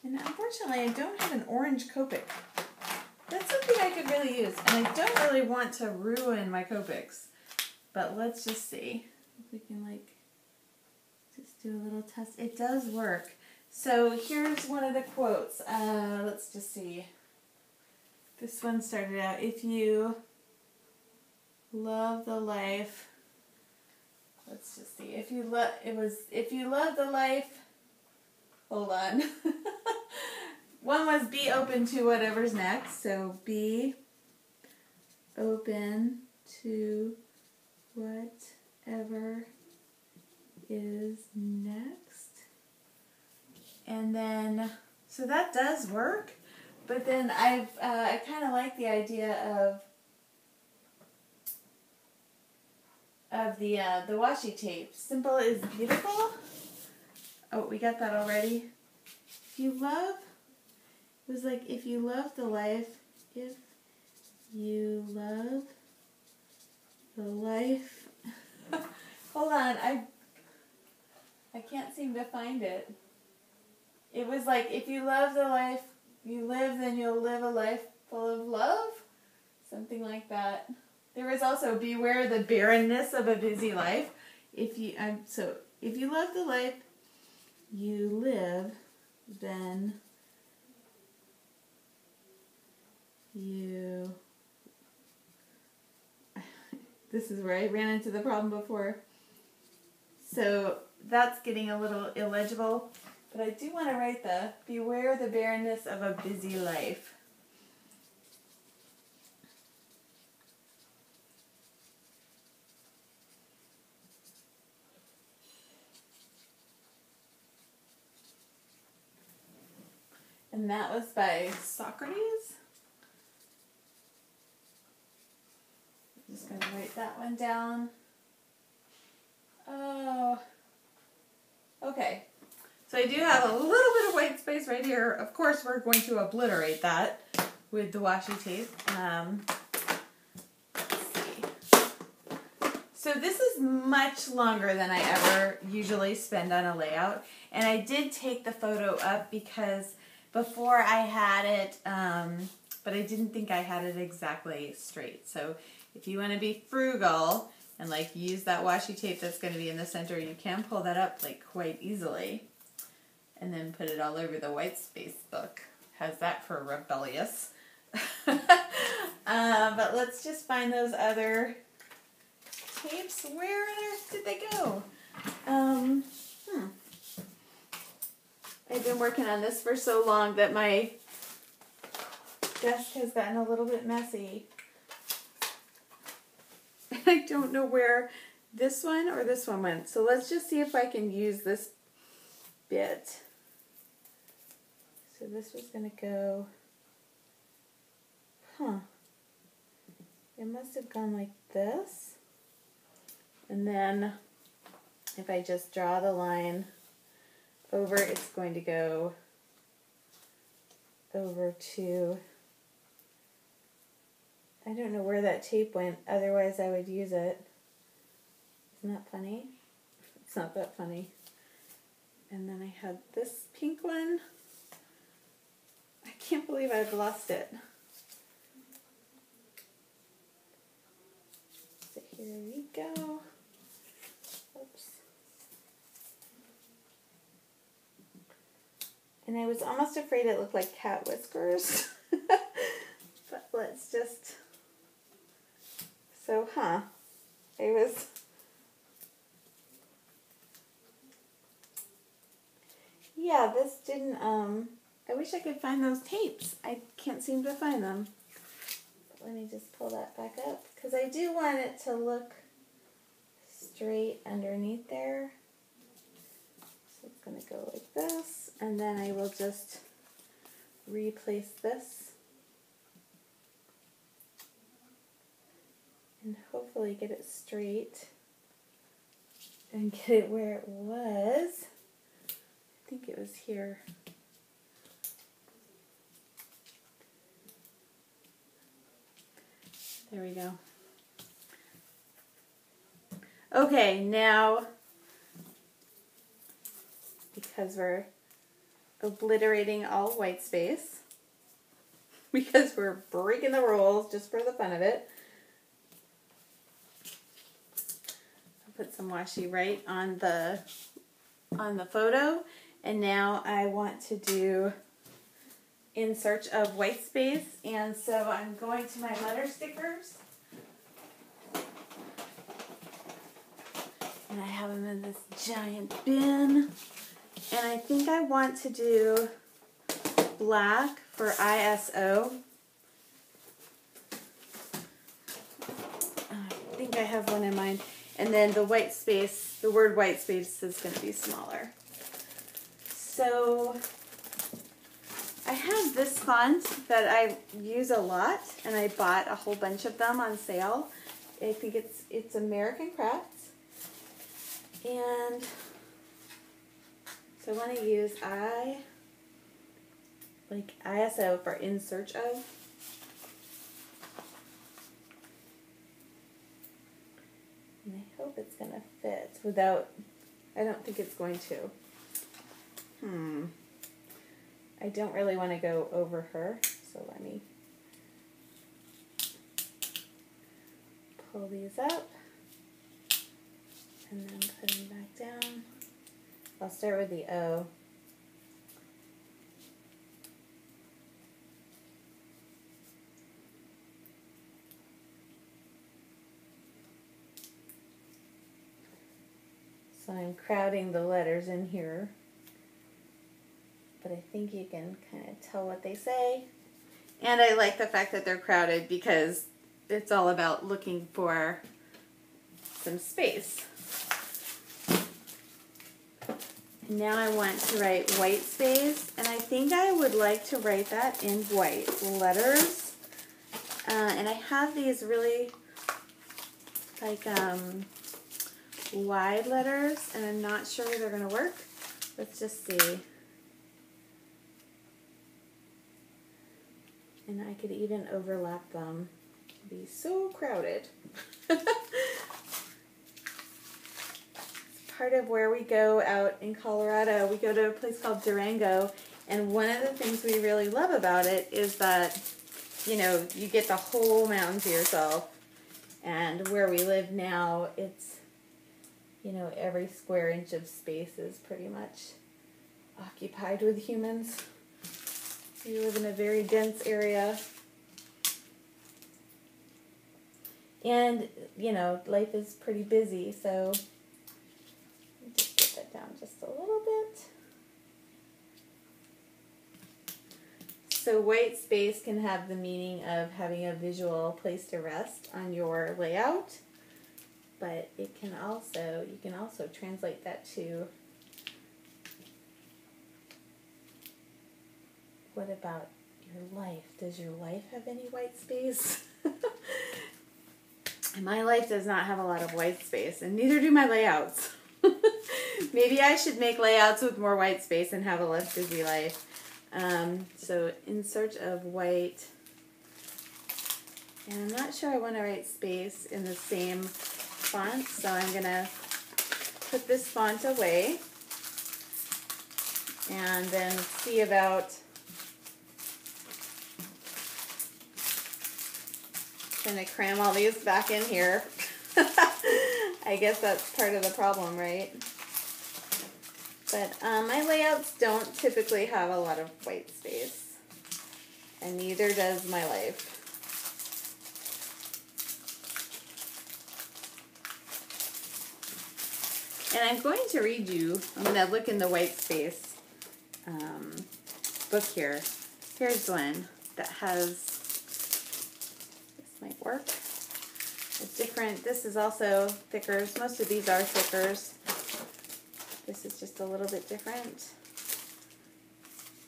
S1: and unfortunately I don't have an orange Copic. That's something I could really use. And I don't really want to ruin my Copics. But let's just see if we can like just do a little test. It does work. So here's one of the quotes. Uh, let's just see. This one started out, if you love the life, let's just see. If you love, it was, if you love the life, hold on. (laughs) One was be open to whatever's next. So be open to whatever is next. And then, so that does work. But then I've, uh, I kind of like the idea of of the uh, the washi tape. Simple is beautiful. Oh, we got that already. If you love it was like, if you love the life, if you love the life. (laughs) Hold on, I I can't seem to find it. It was like, if you love the life you live, then you'll live a life full of love. Something like that. There was also beware the barrenness of a busy life. If you so if you love the life you live, then you (laughs) this is where I ran into the problem before. So that's getting a little illegible, but I do want to write the beware the barrenness of a busy life. And that was by Socrates. Just going to write that one down. Oh, okay. So I do have a little bit of white space right here. Of course, we're going to obliterate that with the washi tape. Um, so this is much longer than I ever usually spend on a layout. And I did take the photo up because before I had it, um, but I didn't think I had it exactly straight. So if you want to be frugal and like use that washi tape that's going to be in the center, you can pull that up like quite easily and then put it all over the white space book. How's that for rebellious? (laughs) uh, but let's just find those other tapes. Where on earth did they go? Um, hmm. I've been working on this for so long that my desk has gotten a little bit messy. I don't know where this one or this one went. So let's just see if I can use this bit. So this was going to go, huh. it must have gone like this. And then if I just draw the line over, it's going to go over to, I don't know where that tape went, otherwise I would use it. Isn't that funny? It's not that funny. And then I had this pink one. I can't believe I've lost it. So here we go. Oops. And I was almost afraid it looked like cat whiskers. (laughs) but let's just... So, huh. It was yeah, this didn't, um, I wish I could find those tapes. I can't seem to find them. Let me just pull that back up because I do want it to look straight underneath there. So it's going to go like this and then I will just replace this and hopefully get it straight and get it where it was I think it was here. There we go. Okay, now, because we're obliterating all white space, (laughs) because we're breaking the rules just for the fun of it, put some washi right on the on the photo and now I want to do in search of white space. And so I'm going to my letter stickers. And I have them in this giant bin. And I think I want to do black for ISO. I think I have one in mind. And then the white space, the word white space is going to be smaller. So I have this font that I use a lot, and I bought a whole bunch of them on sale. I think it's it's American Crafts, and so I want to use I like ISO for in search of. And I hope without. I don't think it's going to. Hmm. I don't really want to go over her, so let me pull these up and then put them back down. I'll start with the O. I'm crowding the letters in here but I think you can kind of tell what they say. And I like the fact that they're crowded because it's all about looking for some space. Now I want to write white space, and I think I would like to write that in white letters. Uh, and I have these really like um, wide letters, and I'm not sure they're going to work. Let's just see. And I could even overlap them. It'd be so crowded. (laughs) part of where we go out in Colorado. We go to a place called Durango, and one of the things we really love about it is that, you know, you get the whole mountain to yourself. And where we live now, it's, you know, every square inch of space is pretty much occupied with humans. We live in a very dense area. And, you know, life is pretty busy, so just get that down just a little bit. So white space can have the meaning of having a visual place to rest on your layout, but it can also, you can also translate that to what about your life? Does your life have any white space? (laughs) my life does not have a lot of white space, and neither do my layouts. (laughs) Maybe I should make layouts with more white space and have a less busy life. Um, so in search of white, and I'm not sure I want to write space in the same font, so I'm going to put this font away and then see about Gonna cram all these back in here. (laughs) I guess that's part of the problem, right? But um, my layouts don't typically have a lot of white space. And neither does my life. And I'm going to read you, I'm going to look in the white space um, book here. Here's one that has this might work. It's different. This is also thickers. Most of these are thickers. This is just a little bit different.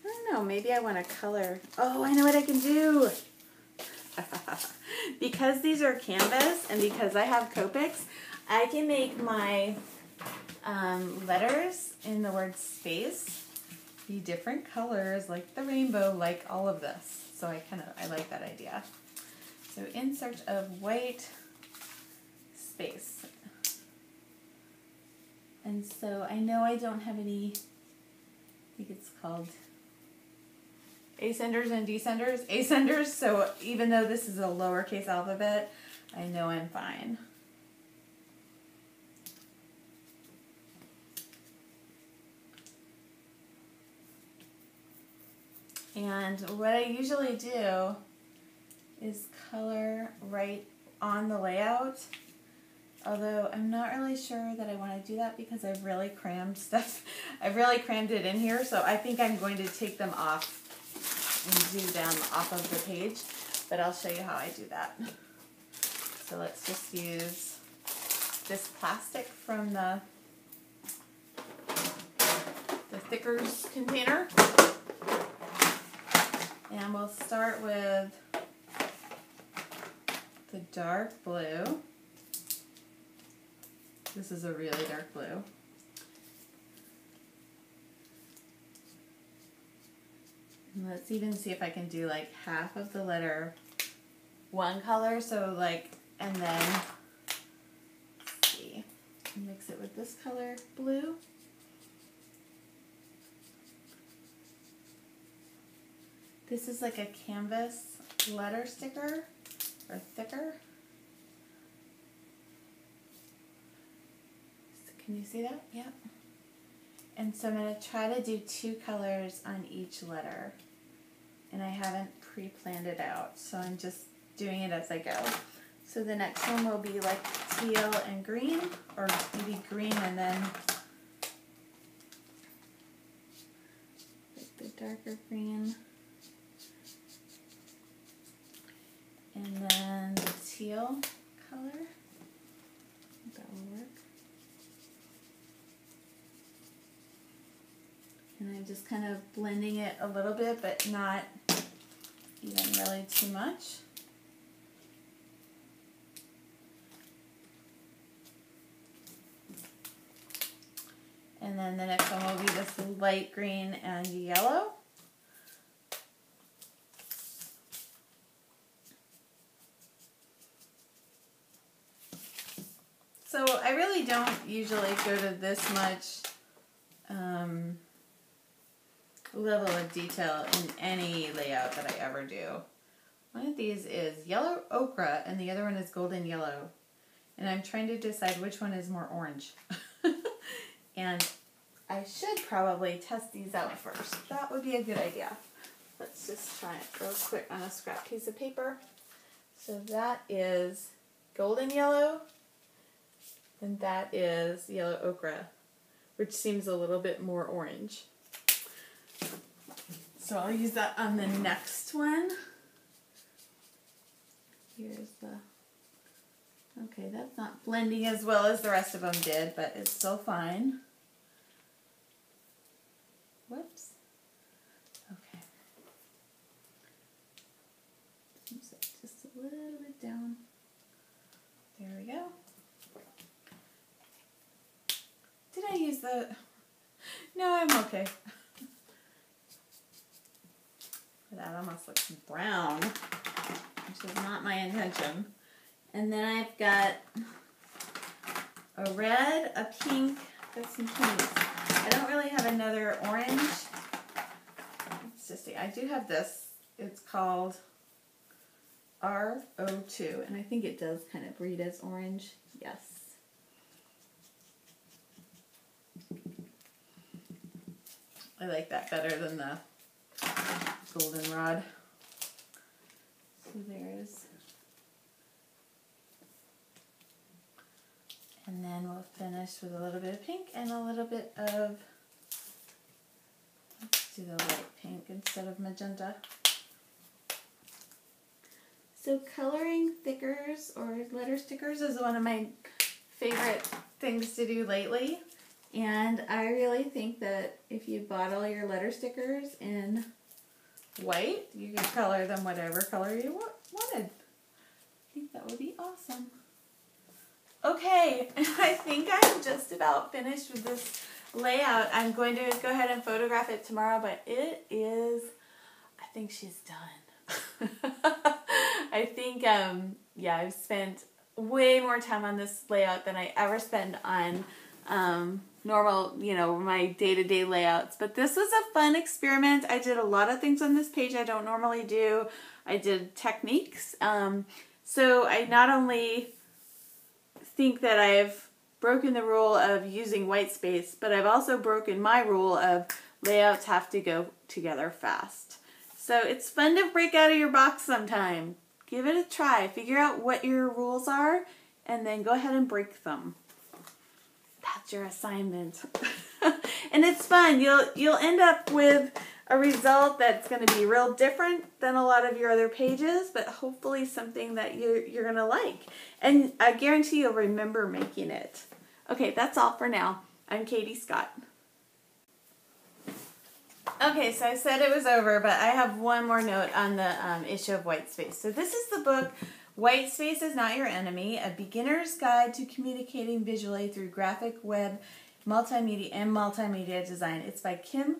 S1: I don't know. Maybe I want to color. Oh, I know what I can do. (laughs) because these are canvas and because I have Copics, I can make my um, letters in the word space be different colors like the rainbow, like all of this. So I kind of, I like that idea. So in search of white space. And so I know I don't have any, I think it's called ascenders and descenders. Ascenders, so even though this is a lowercase alphabet, I know I'm fine. And what I usually do is color right on the layout. Although I'm not really sure that I want to do that because I've really crammed (laughs) stuff. I've really crammed it in here, so I think I'm going to take them off and do them off of the page. But I'll show you how I do that. So let's just use this plastic from the the thickers container. And we'll start with the dark blue. This is a really dark blue. And let's even see if I can do like half of the letter one color. So like, and then see, mix it with this color blue. This is like a canvas letter sticker or thicker. Can you see that? Yep. And so I'm going to try to do two colors on each letter. And I haven't pre-planned it out, so I'm just doing it as I go. So the next one will be like teal and green, or maybe green and then like the darker green. And then the teal color. That will work. And I'm just kind of blending it a little bit, but not even really too much. And then the next one will be this light green and yellow. So I really don't usually go to this much um, level of detail in any layout that I ever do. One of these is yellow ochre and the other one is golden yellow. And I'm trying to decide which one is more orange. (laughs) and I should probably test these out first. That would be a good idea. Let's just try it real quick on a scrap piece of paper. So that is golden yellow and that is yellow ochre, which seems a little bit more orange. So I'll use that on the next one. Here's the, okay, that's not blending as well as the rest of them did, but it's still fine. Whoops. Okay. Just a little bit down. There we go. Did I use the... No, I'm okay. (laughs) that almost looks brown, which is not my intention. And then I've got a red, a pink, got some pinks. I don't really have another orange. Let's just see. I do have this. It's called RO2, and I think it does kind of read as orange. Yes. I like that better than the goldenrod. So there's, and then we'll finish with a little bit of pink and a little bit of, let's do the light pink instead of magenta. So coloring thickers or letter stickers is one of my favorite things to do lately. And I really think that if you bottle your letter stickers in white, you can color them whatever color you wanted. I think that would be awesome. Okay, (laughs) I think I'm just about finished with this layout. I'm going to go ahead and photograph it tomorrow, but it is, I think she's done. (laughs) I think, um, yeah, I've spent way more time on this layout than I ever spend on um, normal, you know, my day-to-day -day layouts. But this was a fun experiment. I did a lot of things on this page I don't normally do. I did techniques. Um, so I not only think that I've broken the rule of using white space, but I've also broken my rule of layouts have to go together fast. So it's fun to break out of your box sometime. Give it a try. Figure out what your rules are and then go ahead and break them that's your assignment. (laughs) and it's fun. You'll you'll end up with a result that's going to be real different than a lot of your other pages, but hopefully something that you're, you're going to like. And I guarantee you'll remember making it. Okay, that's all for now. I'm Katie Scott. Okay, so I said it was over, but I have one more note on the um, issue of white space. So this is the book White Space is Not Your Enemy, a beginner's guide to communicating visually through graphic web multimedia and multimedia design. It's by Kim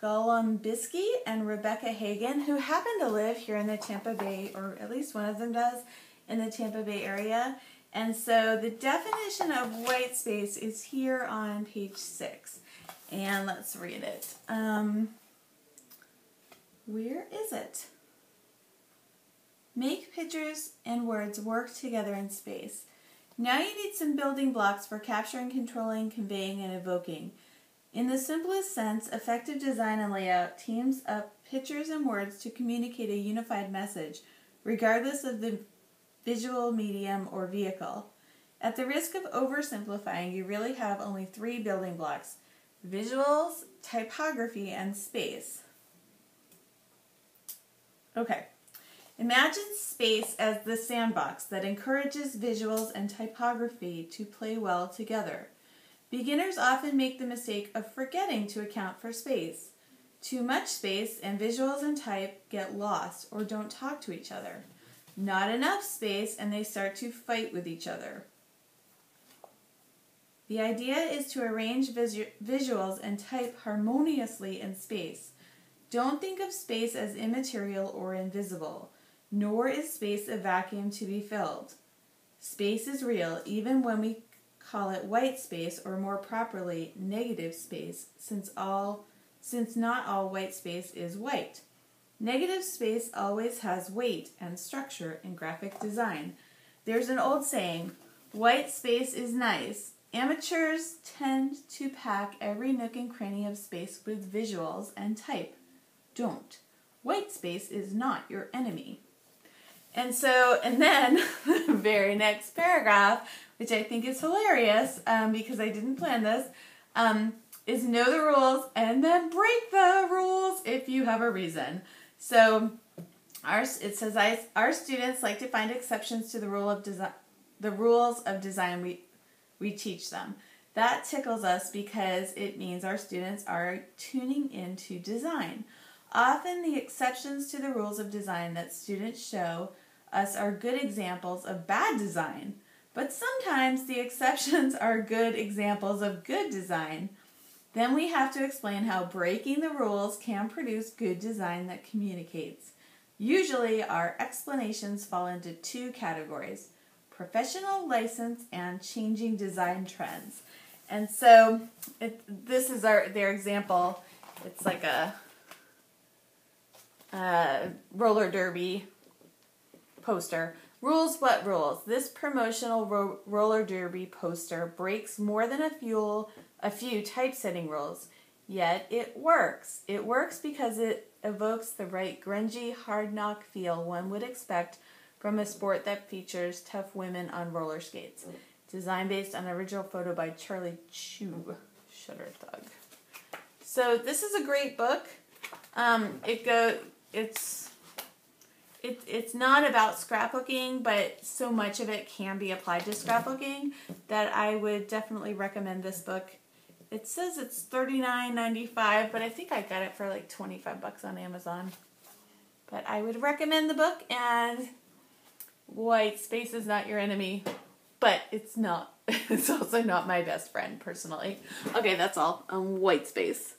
S1: Golombisky and Rebecca Hagen, who happen to live here in the Tampa Bay, or at least one of them does, in the Tampa Bay area. And so the definition of white space is here on page six. And let's read it. Um, where is it? Make pictures and words work together in space. Now you need some building blocks for capturing, controlling, conveying, and evoking. In the simplest sense, effective design and layout teams up pictures and words to communicate a unified message, regardless of the visual medium or vehicle. At the risk of oversimplifying, you really have only three building blocks visuals, typography, and space. Okay. Imagine space as the sandbox that encourages visuals and typography to play well together. Beginners often make the mistake of forgetting to account for space. Too much space and visuals and type get lost or don't talk to each other. Not enough space and they start to fight with each other. The idea is to arrange visu visuals and type harmoniously in space. Don't think of space as immaterial or invisible nor is space a vacuum to be filled. Space is real even when we call it white space or more properly negative space since all since not all white space is white. Negative space always has weight and structure in graphic design. There's an old saying, white space is nice. Amateurs tend to pack every nook and cranny of space with visuals and type. Don't. White space is not your enemy. And so, and then (laughs) the very next paragraph, which I think is hilarious um, because I didn't plan this, um, is know the rules and then break the rules if you have a reason. So, our it says I, our students like to find exceptions to the rule of design, the rules of design we we teach them. That tickles us because it means our students are tuning into design. Often the exceptions to the rules of design that students show us are good examples of bad design. But sometimes the exceptions are good examples of good design. Then we have to explain how breaking the rules can produce good design that communicates. Usually, our explanations fall into two categories professional license and changing design trends. And so, it, this is our their example. It's like a, a roller derby poster. Rules what rules? This promotional ro- roller derby poster breaks more than a few a few typesetting rules. Yet it works. It works because it evokes the right grungy, hard knock feel one would expect from a sport that features tough women on roller skates. Design based on original photo by Charlie Chu, Shutter Thug. So this is a great book. Um, it go it's it, it's not about scrapbooking, but so much of it can be applied to scrapbooking that I would definitely recommend this book. It says it's thirty nine ninety five, but I think I got it for like twenty five bucks on Amazon. But I would recommend the book, and white space is not your enemy, but it's not. (laughs) It's also not my best friend personally. Okay, that's all on white space.